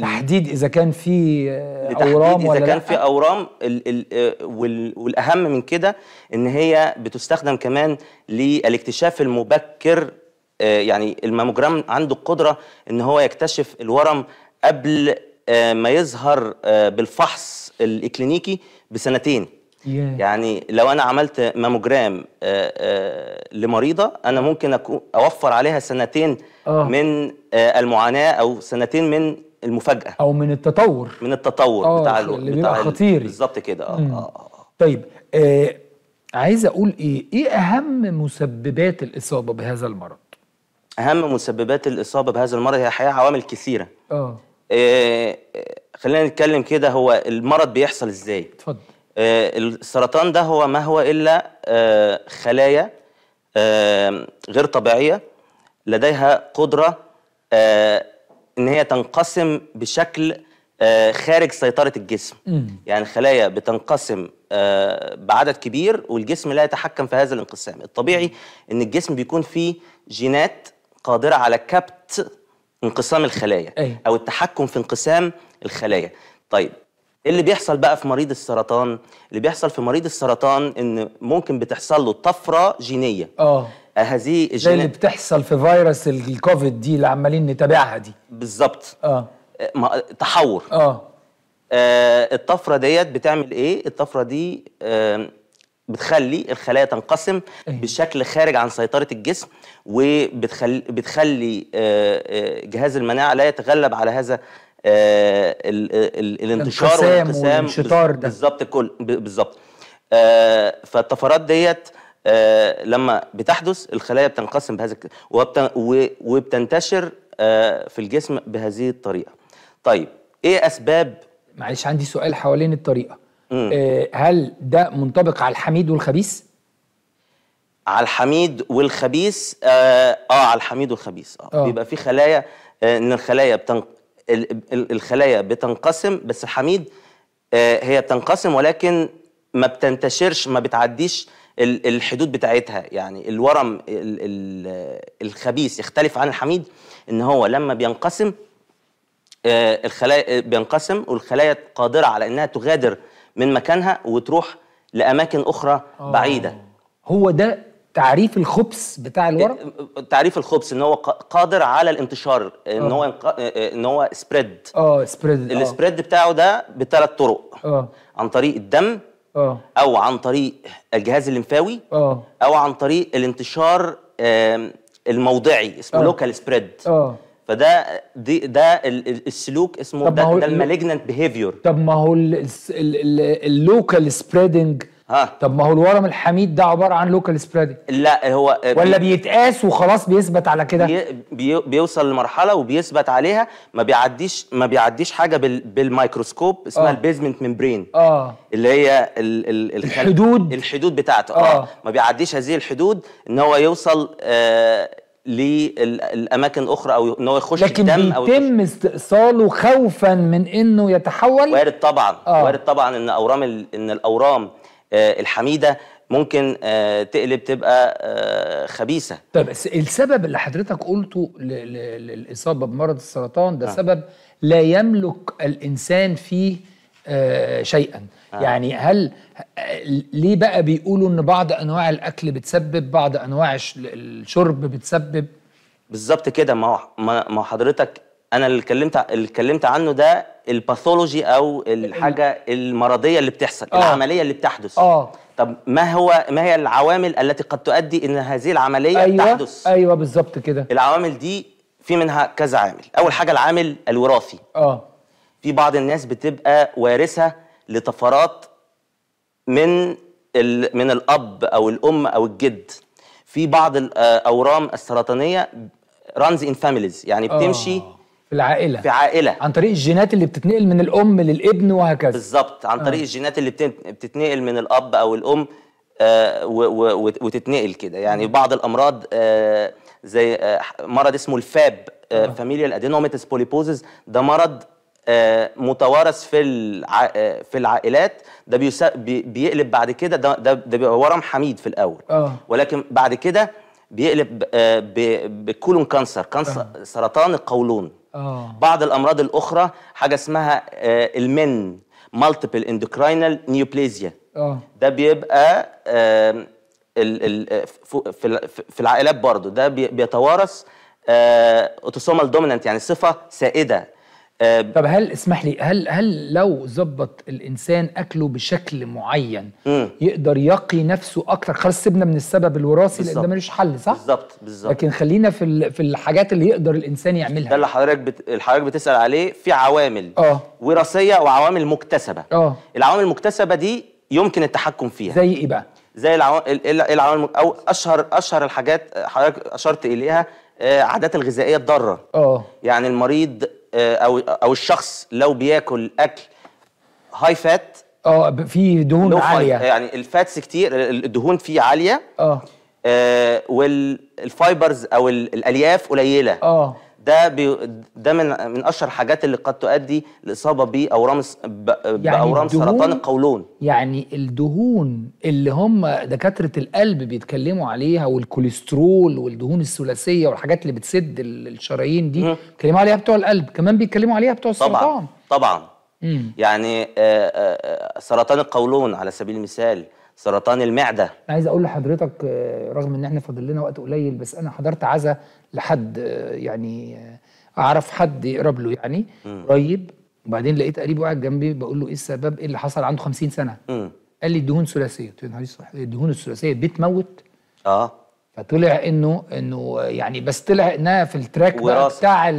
تحديد إذا كان في آه، أورام إذا ولا كان لأ. في أورام. ال ال آه، وال والأهم من كده إن هي بتستخدم كمان للاكتشاف المبكر. آه، يعني الماموجرام عنده القدرة إن هو يكتشف الورم قبل آه، ما يظهر آه، بالفحص الإكلينيكي. بسنتين. ياه. يعني لو أنا عملت ماموجرام آه، آه، لمريضة أنا ممكن أوفر عليها سنتين آه. من المعاناة أو سنتين من المفاجأة. أو من التطور. من التطور آه، بتاع اللي بتاع خطير. بالظبط كده. آه. طيب آه عايز أقول إيه؟ إيه أهم مسببات الإصابة بهذا المرض؟ أهم مسببات الإصابة بهذا المرض هي حقيقه عوامل كثيرة. آه خلينا نتكلم كده هو المرض بيحصل إزاي اتفضل آه، السرطان ده هو ما هو إلا آه، خلايا آه، غير طبيعية لديها قدرة آه، إن هي تنقسم بشكل آه، خارج سيطرة الجسم مم. يعني خلايا بتنقسم آه، بعدد كبير والجسم لا يتحكم في هذا الانقسام الطبيعي إن الجسم بيكون فيه جينات قادرة على كبت انقسام الخلايا أيوة. أو التحكم في انقسام الخلايا. طيب إيه اللي بيحصل بقى في مريض السرطان؟ اللي بيحصل في مريض السرطان إن ممكن بتحصل له طفرة جينية. آه. آه، هذه زي اللي بتحصل في فيروس الكوفيد دي اللي عمالين نتابعها دي. بالظبط. آه. آه، تحور. آه. آه، الطفرة ديت بتعمل إيه؟ الطفرة دي آم، بتخلي الخلايا تنقسم أيوة. بشكل خارج عن سيطرة الجسم وبتخلي بتخلي آه، آه، جهاز المناعة لا يتغلب على هذا آه، الانتشار الانقسام والانقسام. بالظبط كل بالظبط آه، فالطفرات ديت آه، لما بتحدث الخلايا بتنقسم بهذا وبتنتشر آه، في الجسم بهذه الطريقة طيب إيه أسباب معلش عندي سؤال حوالين الطريقة. آه هل ده منطبق على الحميد والخبيث على الحميد والخبيث آه, آه على الحميد والخبيث آه, آه. بيبقى في خلايا آه إن الخلايا بتن... ال- ال- الخلايا بتنقسم بس الحميد آه هي بتنقسم ولكن ما بتنتشرش ما بتعديش ال- الحدود بتاعتها. يعني الورم ال- ال- الخبيث يختلف عن الحميد إن هو لما بينقسم آه، الخلايا آه، بينقسم والخلايا قادرة على إنها تغادر من مكانها وتروح لأماكن أخرى بعيدة. هو ده تعريف الخبث بتاع الورم تعريف الخبث إن هو قادر على الانتشار إن آه. هو ينق- آه، إن هو spread آه spread آه. ال spread بتاعه ده بثلاث طرق. آه. عن طريق الدم آه. أو عن طريق الجهاز الليمفاوي آه. أو عن طريق الانتشار الموضعي اسمه آه. local spread آه. فده دي ده ال- ال- السلوك اسمه ده, ده ال- ال malignant behavior طب ما هو ال local spreading ها. طب ما هو الورم الحميد ده عبارة عن local spreading لا هو آه، ولا بي- بيتقاس وخلاص بيثبت على كده؟ بي بي بيوصل لمرحلة وبيثبت عليها ما بيعديش ما بيعديش حاجة بال بالميكروسكوب اسمها آه. ال basement membrane. آه. اللي هي ال ال الخل- الحدود. الحدود بتاعته. آه. آه. ما بيعديش هذه الحدود إن هو يوصل آه للاماكن أخرى أو إن هو يخش لكن الدم أو بيتم استئصاله خوفا من إنه يتحول؟ وارد طبعا. آه. وارد طبعا إن أورام ال- إن الأورام آه الحميدة ممكن آه تقلب تبقى آه خبيثة طيب الس- السبب اللي حضرتك قلته للإصابة بمرض السرطان ده آه. سبب لا يملك الإنسان فيه آه شيئا آه. يعني هل آه، ليه بقى بيقولوا إن بعض أنواع الأكل بتسبب بعض أنواع الش- الشرب بتسبب بالظبط كده ما ما ما هو حضرتك أنا اللي اتكلمت اللي اتكلمت عنه ده الباثولوجي أو الحاجة المرضية اللي بتحصل آه. العملية اللي بتحدث. آه. طب ما هو ما هي العوامل التي قد تؤدي إن هذه العملية أيوه. تحدث؟ أيوه بالظبط كده. العوامل دي في منها كذا عامل. أول حاجة العامل الوراثي. آه. في بعض الناس بتبقى وارثة لطفرات من. من الأب أو الأم أو الجد. في بعض الاورام السرطانية runs in families يعني بتمشي آه. في العائلة. في عائلة. عن طريق الجينات اللي بتتنقل من الأم للابن وهكذا. بالظبط. عن طريق الجينات اللي بتتنقل من الأب أو الأم آه، وتتنقل كده. يعني بعض الأمراض آه، زي آه، مرض اسمه ال FAP familial adenomatous polyposis ده مرض آه، متوارث في الع... آه، في العائلات. ده بيسا... بي... بيقلب بعد كده ده ده, ده بيبقى ورم حميد في الأول. آه. ولكن بعد كده بيقلب آه، ب... ب colon cancer. cancer سرطان القولون. آه. بعض الأمراض الأخرى حاجة اسمها آه، ال من multiple endocrine neoplasia ده بيبقى آه، في ال- في العائلات برضو ده بي- بيتوارث autosomal dominant يعني صفة سائدة. آه، طب هل اسمح لي هل هل لو ظبط الإنسان أكله بشكل معين مم. يقدر يقي نفسه أكتر؟ خلاص سيبنا من السبب الوراثي لأن ده. ملوش حل صح؟ بالظبط بالظبط. لكن خلينا في ال- في الحاجات اللي يقدر الإنسان يعملها. ده اللي حضرتك بت... حضرتك بتسأل عليه في عوامل آه. وراثية وعوامل مكتسبة. آه. العوامل المكتسبة دي يمكن التحكم فيها. زي إيه بقى؟ زي العوامل العوامل أو أشهر أشهر الحاجات حضرتك أشرت إليها آه، عادات الغذائية الضارة. آه. يعني المريض أو أو الشخص لو بياكل أكل هاي فات آه في دهون عالية. يعني ال fats كتير الدهون فيه عالية. آه. آه، وال fibers أو ال- الألياف قليلة. آه. ده بي ده من من أشهر الحاجات اللي قد تؤدي لإصابة باورام باورام الدهون- سرطان القولون يعني الدهون اللي هم دكاترة القلب بيتكلموا عليها والكوليسترول والدهون الثلاثية والحاجات اللي بتسد ال- الشرايين دي. بيتكلموا عليها بتوع القلب كمان بيتكلموا عليها بتوع السرطان طبعا طبعا مم. يعني آه، آه، سرطان القولون على سبيل المثال سرطان المعدة. عايز أقول لحضرتك آه، رغم إن إحنا فاضل لنا وقت قليل بس أنا حضرت عزا لحد آه، يعني آه، أعرف حد يقرب له يعني قريب. وبعدين لقيت قريب قاعد جنبي بقول له إيه السبب؟ إيه اللي حصل؟ عنده 50 سنة. مم. قال لي الدهون ثلاثية. قلت له الدهون الثلاثية بتموت؟ آه. فطلع إنه إنه يعني بس طلع إنها في التراك بقى. بتاع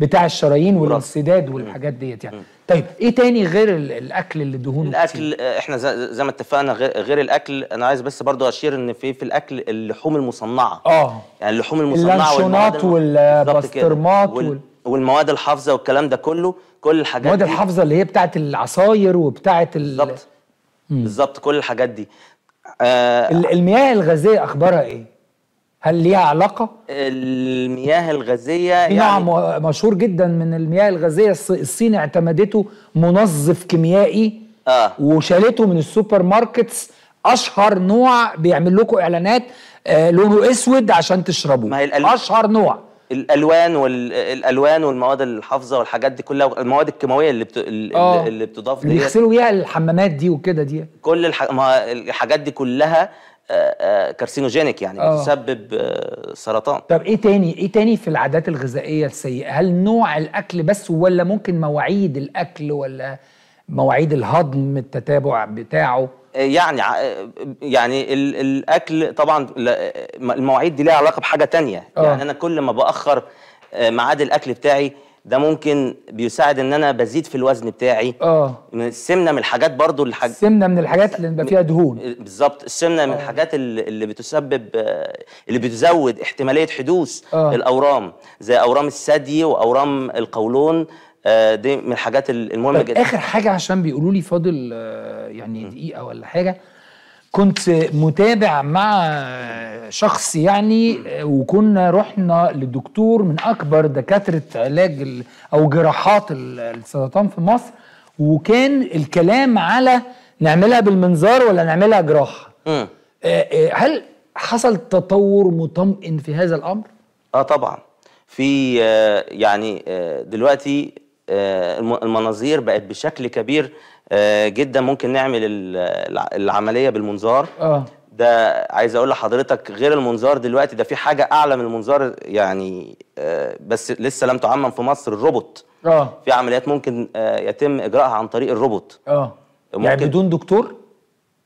بتاع الشرايين. والانسداد والحاجات ديت يعني طيب إيه تاني غير ال- الأكل اللي دهونه كتير؟ الاكل آه، إحنا زي, ما اتفقنا غير, غير الأكل أنا عايز بس برضو أشير إن في في الأكل اللحوم المصنعة آه يعني اللحوم المصنعة اللانشونات. والبسطرمات وال... وال- والمواد الحافظة والكلام ده كله كل الحاجات المواد الحافظة اللي هي بتاعت العصاير وبتاعت ال- بالظبط بالظبط كل الحاجات دي آه ال- المياه الغازية أخبارها إيه؟ هل ليها علاقة؟ المياه الغازية يعني م- مشهور جدا من المياه الغازية. الص- الصين اعتمدته منظف كيميائي آه. وشالته من ال supermarkets. أشهر نوع بيعمل لكم إعلانات آه لونه أسود عشان تشربوه. ما هي الأل- أشهر نوع. الألوان والالوان والمواد الحافظة والحاجات دي كلها المواد الكيماوية اللي بت... اللي, آه. بتضاف اللي ديت. يغسلوا بيها الحمامات دي وكده دي. كل الح... ما الحاجات دي كلها آه، آه، كارسينوجينيك يعني آه. بتسبب آه، سرطان. طب إيه تاني؟ إيه تاني في العادات الغذائية السيئة؟ هل نوع الأكل بس ولا ممكن مواعيد الأكل ولا مواعيد الهضم التتابع بتاعه؟ يعني ع- يعني ال- الأكل طبعا المواعيد دي ليها علاقة بحاجة تانية. آه. يعني أنا كل ما بأخر آه، ميعاد الأكل بتاعي ده ممكن بيساعد إن أنا بزيد في الوزن بتاعي. آه. من السمنة من الحاجات برضو الحاج... السمنة من الحاجات اللي بيبقى فيها دهون. بالظبط. السمنة من الحاجات اللي بتسبب آه، اللي بتزود احتمالية حدوث آه. الأورام زي أورام الثدي وأورام القولون. آه، دي من الحاجات المهمة طيب جدا. آخر حاجة عشان بيقولوا لي فاضل آه، يعني دقيقة ولا حاجة كنت متابع مع شخص يعني آه، وكنا رحنا لدكتور من أكبر دكاترة علاج أو جراحات ال- السرطان في مصر وكان الكلام على نعملها بالمنظار ولا نعملها جراحة. مم. آه، آه، هل حصل تطور مطمئن في هذا الأمر؟ آه طبعا. في آه، يعني آه، دلوقتي آه، الم- المناظير بقت بشكل كبير آه، جدا ممكن نعمل ال- الع- العملية بالمنظار. آه. ده عايز أقول لحضرتك غير المنظار دلوقتي ده في حاجة أعلى من المنظار يعني آه، بس لسه لم تعمم في مصر الروبوت. آه. في عمليات ممكن آه، يتم إجراءها عن طريق الروبوت. آه. يعني بدون دكتور؟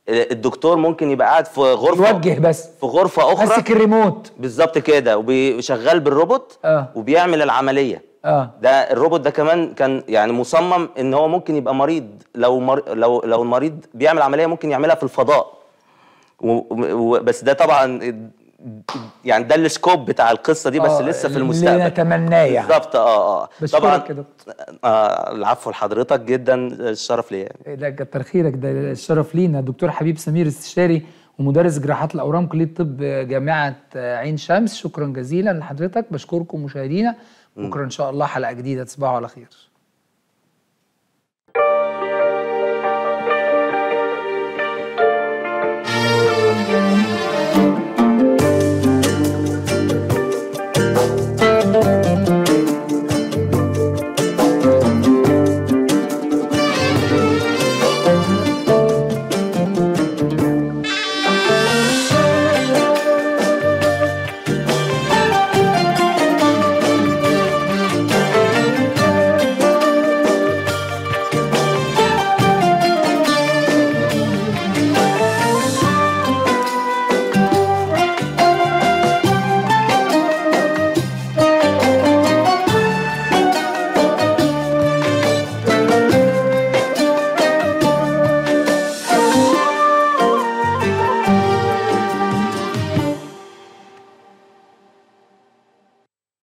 الدكتور ممكن يبقى قاعد في غرفة يوجه بس. في غرفة أخرى. ماسك الريموت. بالظبط كده وشغال بالروبوت آه. وبيعمل العملية. آه. ده الروبوت ده كمان كان يعني مصمم إن هو ممكن يبقى مريض. لو مر... لو لو المريض بيعمل عملية ممكن يعملها في الفضاء. و... و... بس ده طبعا يعني ده ال scope بتاع القصة دي بس آه، لسه في اللي المستقبل. نتمناه يعني. بالظبط آه آه يا دكتور. آه العفو لحضرتك جدا الشرف ليا. ده كتر خيرك ده الشرف لينا. دكتور حبيب سمير استشاري ومدرس جراحات الأورام كلية طب جامعة عين شمس. شكرا جزيلا لحضرتك. بشكركم مشاهدينا. بكرة إن شاء الله حلقة جديدة. تصبحوا على خير.